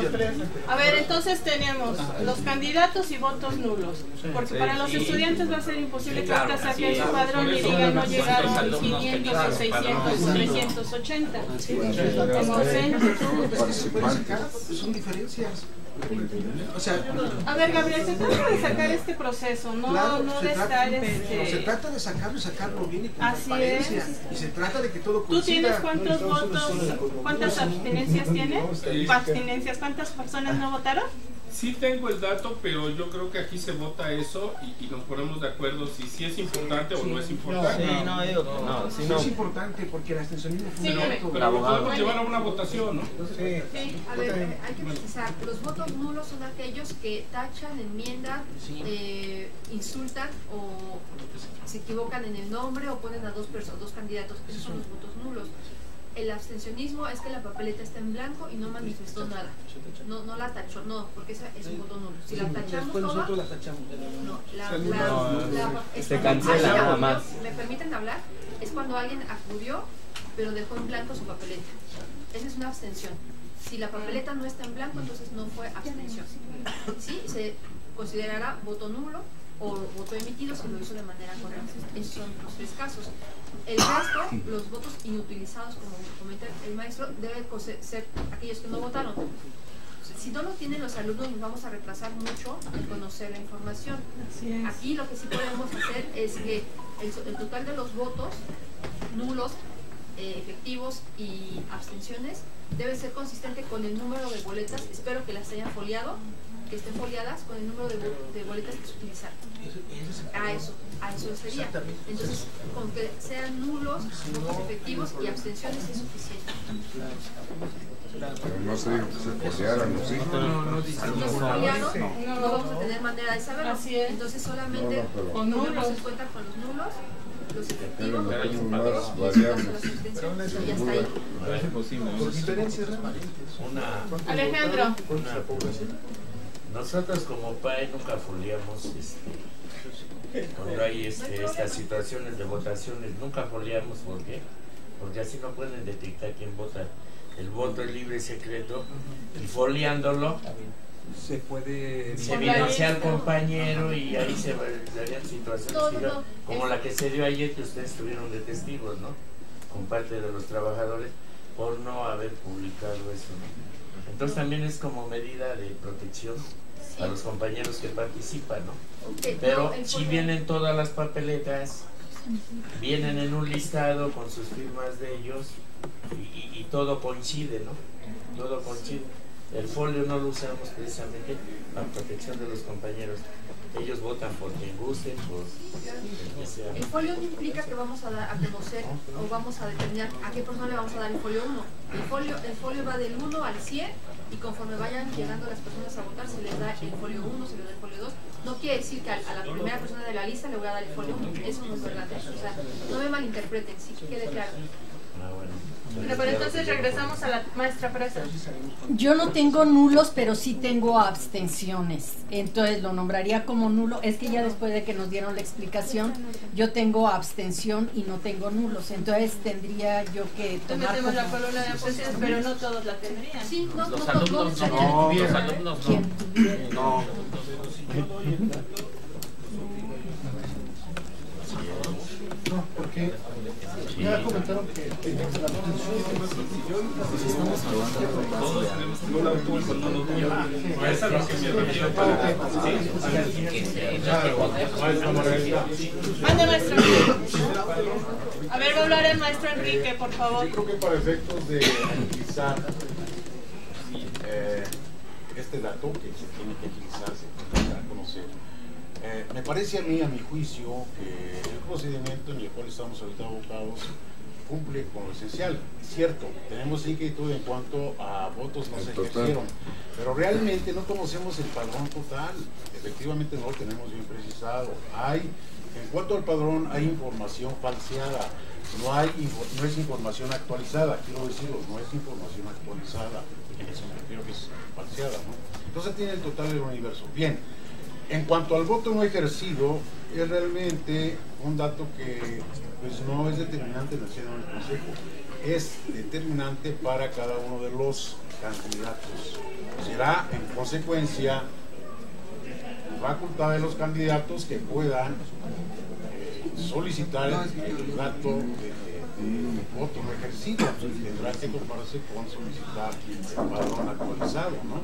voto. A ver, entonces tenemos los candidatos y votos nulos. Porque para los estudiantes va a ser imposible que ahorita saquen su padrón y digan no llegaron 500 o 600 o 380. Entonces, son diferencias. O sea, a ver, Gabriel, se trata de sacar este proceso, no, Claro, no se de trata- estar Se este. trata de sacarlo y sacarlo bien y con Así es. Y se trata de que todo ¿Tú coincida. tienes cuántos votos, cuántas abstinencias tienes? ¿Abstinencias? ¿Cuántas personas no votaron? Sí tengo el dato, pero yo creo que aquí se vota eso y, y nos ponemos de acuerdo si sí es importante o no es importante. Sí, no, digo, no, si no. Es importante porque el abstencionismo fue Pero, un voto. pero lo podemos llevar a una votación, ¿no? Sí. Sí, a ver, hay que precisar, los votos nulos son aquellos que tachan, enmiendan, eh, insultan o se equivocan en el nombre o ponen a dos personas, dos candidatos, esos son los votos nulos. El abstencionismo es que la papeleta está en blanco y no manifestó nada. No, no la tachó, no, porque esa es un voto nulo. Si la tachamos toda, nosotros la tachamos. no, la, Se la- Se cancela nada más. ¿Me permiten hablar? Es cuando alguien acudió, pero dejó en blanco su papeleta. Esa es una abstención. Si la papeleta no está en blanco, entonces no fue abstención. Sí, se considerará voto nulo o voto emitido si lo hizo de manera correcta. Esos son los tres casos. El resto, los votos inutilizados, como comenta el maestro, deben ser aquellos que no votaron. Si no lo tienen los alumnos, nos vamos a retrasar mucho en conocer la información. Aquí lo que sí podemos hacer es que el, el total de los votos nulos, eh, efectivos y abstenciones debe ser consistente con el número de boletas. Espero que las hayan foliado, que estén foliadas con el número de, bo- de boletas que se utilizaron. A eso, a eso sería. Entonces, con que sean nulos, votos efectivos y abstenciones es suficiente. Pero no se dijo que se copiaran, ¿no? Sí. Si no se foliaron, no vamos a tener manera de saberlo. Así es. Entonces solamente No, no, pero- Con nulos. en cuenta con los nulos, los efectivos, Pero los hay votos más y variables. las abstenciones. Y hasta ahí. Por diferencias remanentes. Una, Alejandro. Nosotros como PAE nunca foliamos este, cuando hay este, estas situaciones de votaciones, nunca foliamos, ¿por qué? Porque así no pueden detectar quién vota. El voto es libre y secreto y foliándolo Se puede. se evidencia al compañero y ahí se darían situaciones No, no, diga- no. como la que se dio ayer que ustedes estuvieron de testigos, ¿no? Con parte de los trabajadores por no haber publicado eso, ¿no? Entonces también es como medida de protección a los compañeros que participan, ¿no? Pero no, si vienen todas las papeletas, vienen en un listado con sus firmas de ellos y, y- y todo coincide, ¿no? Todo coincide. El folio no lo usamos precisamente para protección de los compañeros. Ellos votan por quien guste, por el que sea. El folio no implica que vamos a dar a conocer o vamos a determinar a qué persona le vamos a dar el folio 1. El folio, el folio va del 1 al 100 y conforme vayan llegando las personas a votar se les da el folio 1, se les da el folio 2. No quiere decir que a, a la primera persona de la lista le voy a dar el folio 1. Eso no es verdad. O sea, no me malinterpreten, sí que quede claro. Ah, bueno. Bueno, pero entonces regresamos a la maestra Presa. Yo no tengo nulos, pero sí tengo abstenciones. Entonces lo nombraría como nulo. Es que ya después de que nos dieron la explicación, yo tengo abstención y no tengo nulos. Entonces tendría yo que Entonces tomar metemos la columna de abstenciones, pero no todos la tendrían. Sí, no, Los no, alumnos no, no, no. los alumnos no. ¿Quién tuviera? No. No, comentaron que la No. A que me para. Mande, maestro. A ver, va a hablar el maestro Enrique, por favor. Yo creo que para efectos de agilizar eh, este dato que se tiene que agilizar, se tiene que dar a conocer, eh, me parece a mí, a mi juicio, que el procedimiento en el cual estamos ahorita abocados cumple con lo esencial. Cierto, tenemos inquietud en cuanto a votos no se Total. ejercieron, pero realmente no conocemos el padrón total. Efectivamente no lo tenemos bien precisado. Hay, en cuanto al padrón, hay información falseada. No, hay, no es información actualizada, quiero decirlo, no es información actualizada. En eso me refiero que es falseada, ¿no? Entonces tiene el total del universo. Bien, en cuanto al voto no ejercido, es realmente un dato que pues, no es determinante en el seno del Consejo, es determinante para cada uno de los candidatos. Será, en consecuencia, facultad de los candidatos que puedan eh, solicitar el dato de, de voto no ejercido. Tendrá que compararse con solicitar el padrón actualizado, ¿no?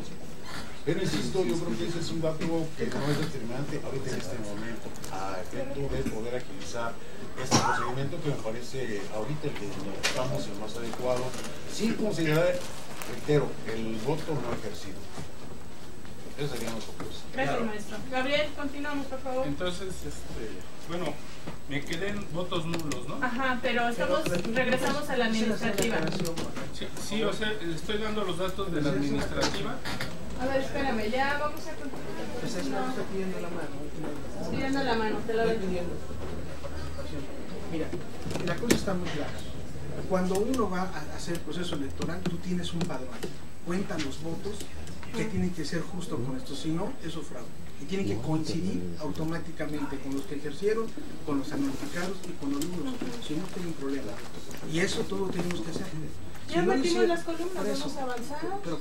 Pero insisto, yo creo que ese es un dato que no es determinante ahorita en este momento, a efecto de poder agilizar este procedimiento que me parece ahorita el que estamos el más adecuado, sin considerar, reitero, el voto no ejercido. Esa sería. Gracias, maestro. Gabriel, continuamos, por favor. Entonces, este, bueno, me quedé en votos nulos, ¿no? Ajá, pero estamos, regresamos a la administrativa. Sí, sí, o sea, estoy dando los datos de la administrativa. A ver, espérame, ya vamos a Pues es continuar. no está pidiendo la mano. Estoy pidiendo la mano, te la doy. Mira, la cosa está muy clara. Cuando uno va a hacer proceso electoral, tú tienes un padrón. Cuentan los votos que tienen que ser justo con esto, si no, eso es fraude. Y tienen que coincidir automáticamente con los que ejercieron, con los certificados y con los números. Si no, tiene un problema. Y eso todo tenemos que hacer. Si Ya no metimos las columnas, por eso. vamos a avanzar. Pero,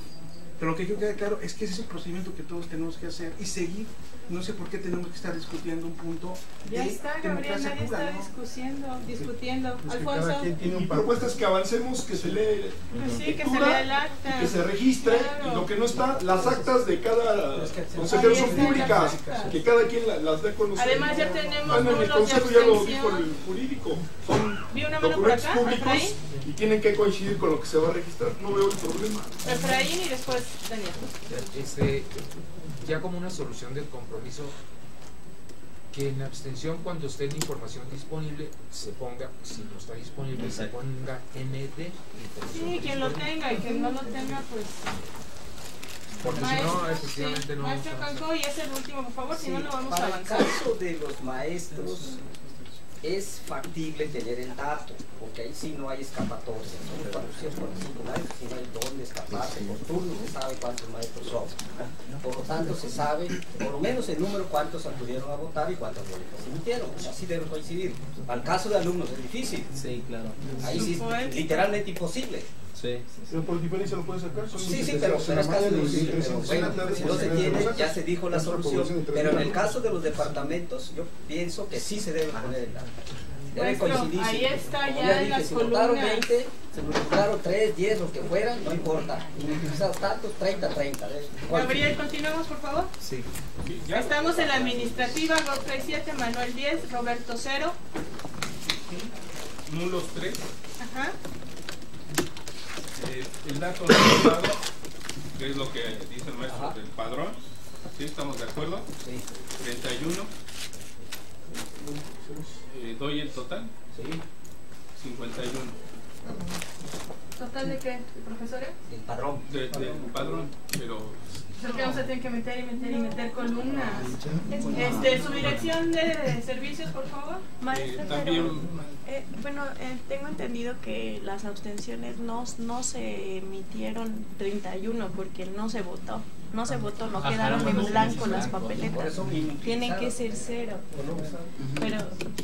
pero lo que quiero quedar claro es que ese es el procedimiento que todos tenemos que hacer y seguir. No sé por qué tenemos que estar discutiendo un punto Ya de está, Gabriel, nadie pura, está ¿no? discutiendo, discutiendo. Pues Alfonso, cada quien tiene un Mi propuesta es que avancemos, que se lee Pues sí, que se lectura, lea el acta. y que se registre Claro. y lo que no está, las actas de cada consejero son públicas, que cada quien la- las dé a conocer. Además, ya tenemos Bueno, en el consejo ya lo dijo el jurídico, son Vi una mano por documentos acá, públicos. Y tienen que coincidir con lo que se va a registrar, no veo el problema. Efraín y después Daniel. Este, ya como una solución del compromiso, que en abstención cuando esté la información disponible se ponga, si no está disponible, se ponga MD. información Sí, quien lo tenga y quien no lo tenga, pues. Porque si Maestro, no, efectivamente sí. no Maestro avanzar. Canco, y es el último, por favor, si Sí, no, no vamos a para el avanzar. caso de los maestros es factible tener el dato, porque ahí sí no hay escapatoria. Son 445 maestros y no hay dónde escaparse. Por turno se sabe cuántos maestros son. Por lo tanto, se sabe, por lo menos el número, cuántos acudieron a votar y cuántas boletas emitieron. O sea, sí deben coincidir. Para el caso de alumnos es difícil. Sí, claro. Ahí sí es literalmente imposible. Sí. Pero por diferencia lo puedes sacar. Sí, sí, 1.700, pero, en pero es casi de. Pero 1.360 bueno, si no se tiene, ya se dijo la solución. Pero en el 3.000. caso de los departamentos, yo pienso que sí se debe poner el dato. Debe Maestro, coincidir. ahí sí. está Como ya en dije, las si votaron columnas. 20, se multiplicaron 3, 10, lo que fueran, no importa. Multiplicados tantos, 30, 30. ¿ves? Gabriel, continuamos, por favor. Sí. Estamos en la administrativa, Godfrey 7, Manuel 10, Roberto 0. Nulos 3. Ajá. Eh, el dato no dado que es lo que dice el maestro del padrón. ¿Sí? ¿Estamos de acuerdo? Sí. 31. Eh, ¿Doy el total? Sí. 51. ¿Total de qué, profesores? El padrón. De- del padrón, pero Porque vamos a tener que meter y meter y meter columnas. Este, su dirección de servicios, por favor. Eh, Maestra, también- pero, eh, bueno, eh, tengo entendido que las abstenciones no, no se emitieron 31 porque no se votó. No se votó, no Ajá, quedaron en no, blanco las papeletas. Tienen que ser cero. Pero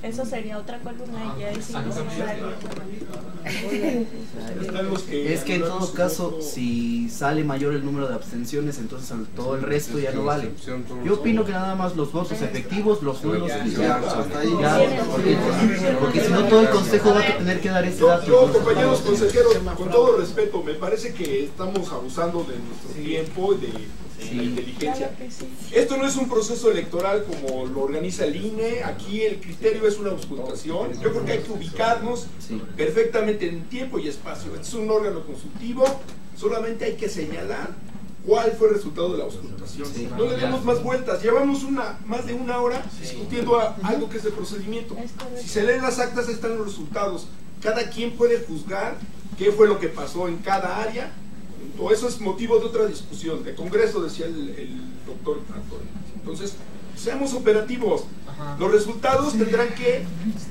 eso sería otra columna y ya es innecesario. Es que en todo caso, si sale mayor el número de abstenciones, entonces al- todo el resto ya no vale. Yo opino que nada más los votos efectivos, los nulos y ya. Porque, si no todo el consejo va a tener que dar ese dato. yo, compañeros consejeros, con todo respeto, me parece que estamos abusando de nuestro tiempo y de, de la inteligencia. Esto no es un proceso electoral como lo organiza el INE, aquí el criterio es una auscultación. Yo creo que hay que ubicarnos perfectamente en tiempo y espacio. Este es un órgano consultivo, solamente hay que señalar cuál fue el resultado de la auscultación. No le demos más vueltas, llevamos una, más de una hora discutiendo a- algo que es el procedimiento. Si se leen las actas, están los resultados. Cada quien puede juzgar qué fue lo que pasó en cada área. O eso es motivo de otra discusión, de congreso, decía el, el doctor Antonio. Entonces, seamos operativos. Los resultados tendrán que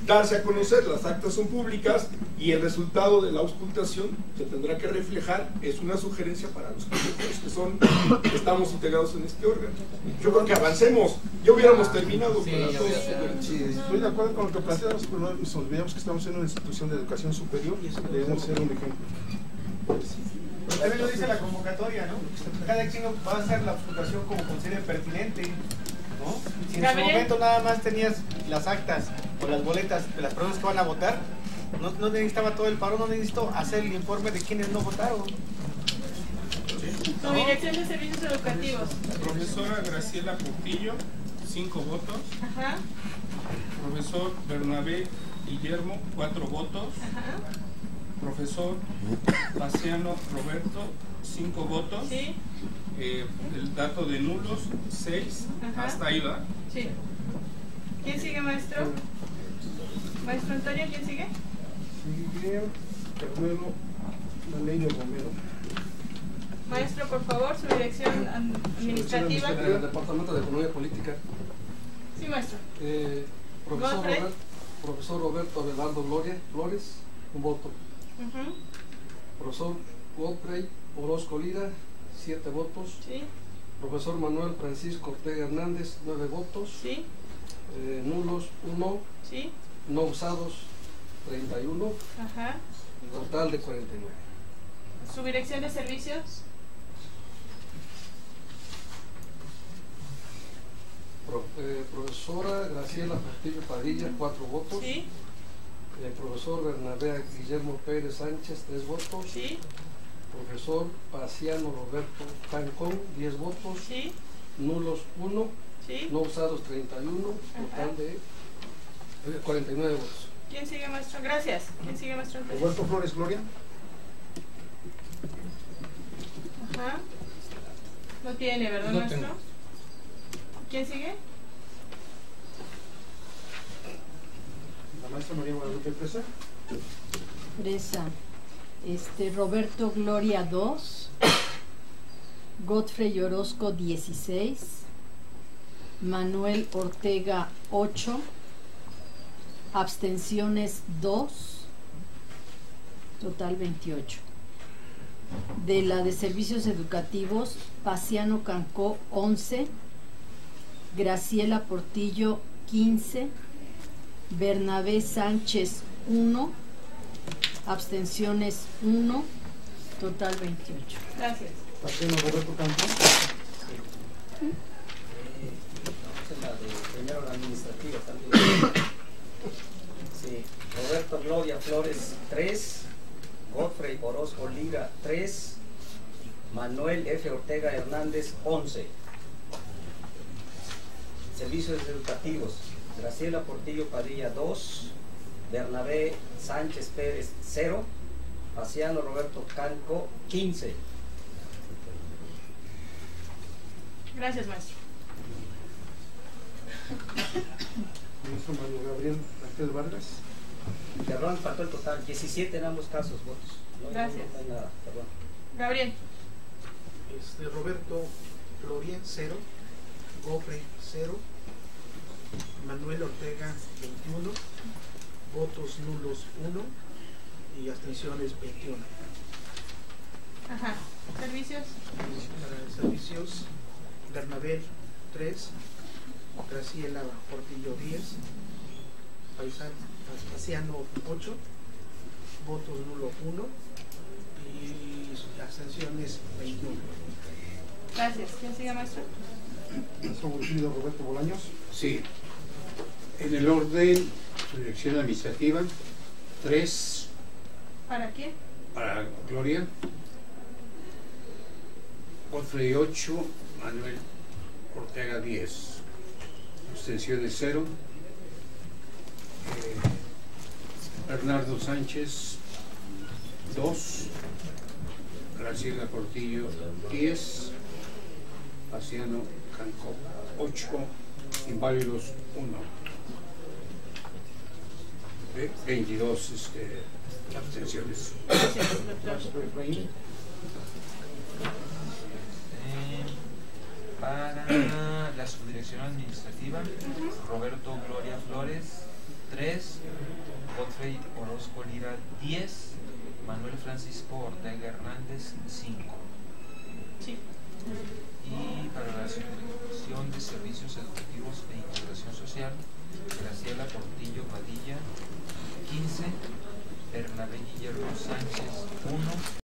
darse a conocer, las actas son públicas y el resultado de la auscultación se tendrá que reflejar, es una sugerencia para los que son, que estamos integrados en este órgano. Yo creo que avancemos, ya hubiéramos terminado con las dos sugerencias. Sí, estoy de acuerdo con lo que planteamos, pero no nos olvidemos que estamos en una institución de educación superior y eso debemos ser un ejemplo. También lo dice la convocatoria, ¿no? Cada quien va a hacer la auscultación como considere pertinente, ¿no? Si en su momento nada más tenías las actas o las boletas de las personas que van a votar, no, no necesitaba todo el paro, no necesito hacer el informe de quienes no votaron. Su dirección de servicios educativos. Profesora Graciela Portillo, 5 votos. Ajá. Profesor Bernabé Guillermo, 4 votos. Ajá. Profesor Paciano Roberto, 5 votos. Sí. Eh, el dato de nulos, 6. Ajá. Hasta ahí va. Sí. ¿Quién sigue, maestro? Maestro Antonio, ¿quién sigue? Sigue Carmelo, de Romero. Maestro, por favor, su dirección administrativa. Del Departamento de Economía Política. Sí, maestro. Eh, profesor. Robert- profesor Roberto Abelardo Gloria Flores, un voto. Profesor Godfrey Orozco Lira, siete votos. Sí. Profesor Manuel Francisco Ortega Hernández, nueve votos. Sí. Eh, nulos, uno. Sí. No usados, 31. Ajá. Total de 49. Su dirección de servicios. Pro- eh, profesora Graciela Portillo Padilla, cuatro votos. Sí. El profesor Bernabé Guillermo Pérez Sánchez, tres votos. Sí. Profesor Paciano Roberto Tancón, 10 votos. Sí. Nulos, 1. Sí. No usados, 31. Total de eh, 49 votos. ¿Quién sigue, maestro? Gracias. ¿Quién sigue, maestro? Roberto Flores Gloria. Ajá. No tiene, ¿verdad, No maestro? tengo. ¿Quién sigue? La maestra María Guadalupe Presa. Presa. Este, Roberto Gloria 2. Godfrey Orozco 16. Manuel Ortega 8. Abstenciones 2. Total 28. De la de servicios educativos, Paciano Cancó 11. Graciela Portillo 15. Bernabé Sánchez 1. Abstenciones 1. Total 28. Gracias. Paciano Roberto Campos. Es la de primero la administrativa también. Sí, Roberto Gloria Flores 3, Godfrey Orozco Lira 3, Manuel F. Ortega Hernández 11. Servicios educativos, Graciela Portillo Padilla 2, Bernabé Sánchez Pérez 0, Paciano Roberto Canco 15. Gracias, maestro. Maestro Mario Gabriel Ángel Vargas. Perdón, faltó el total. 17 en ambos casos, votos. No, Gracias. No, hay nada, perdón. Gabriel. Este, Roberto Gloria, 0. Gofre, 0. Manuel Ortega, 21. Votos nulos, 1. Y abstenciones, 21. Ajá. Servicios. Para servicios, Bernabé, 3. Graciela Portillo, 10. Paisan, Paciano, 8. Votos nulo, 1. Y abstenciones, 21. Gracias. ¿Quién sigue, maestro? Wilfrido Roberto Bolaños. Sí. En el orden, su dirección administrativa, 3 ¿Para quién? para Gloria, Godfrey 8, Manuel Ortega 10, abstenciones 0, Bernardo Sánchez 2, Graciela Portillo 10, Paciano Canco 8, inválidos 1. Ve- 22 este, abstenciones. Eh, para la subdirección administrativa, Roberto Gloria Flores, 3, Godfrey Orozco Lira, 10, Manuel Francisco Ortega Hernández, 5. Sí. Y para la subdirección de servicios educativos e integración social, Graciela Portillo Padilla, 15, Bernabé Guillermo Sánchez, 1,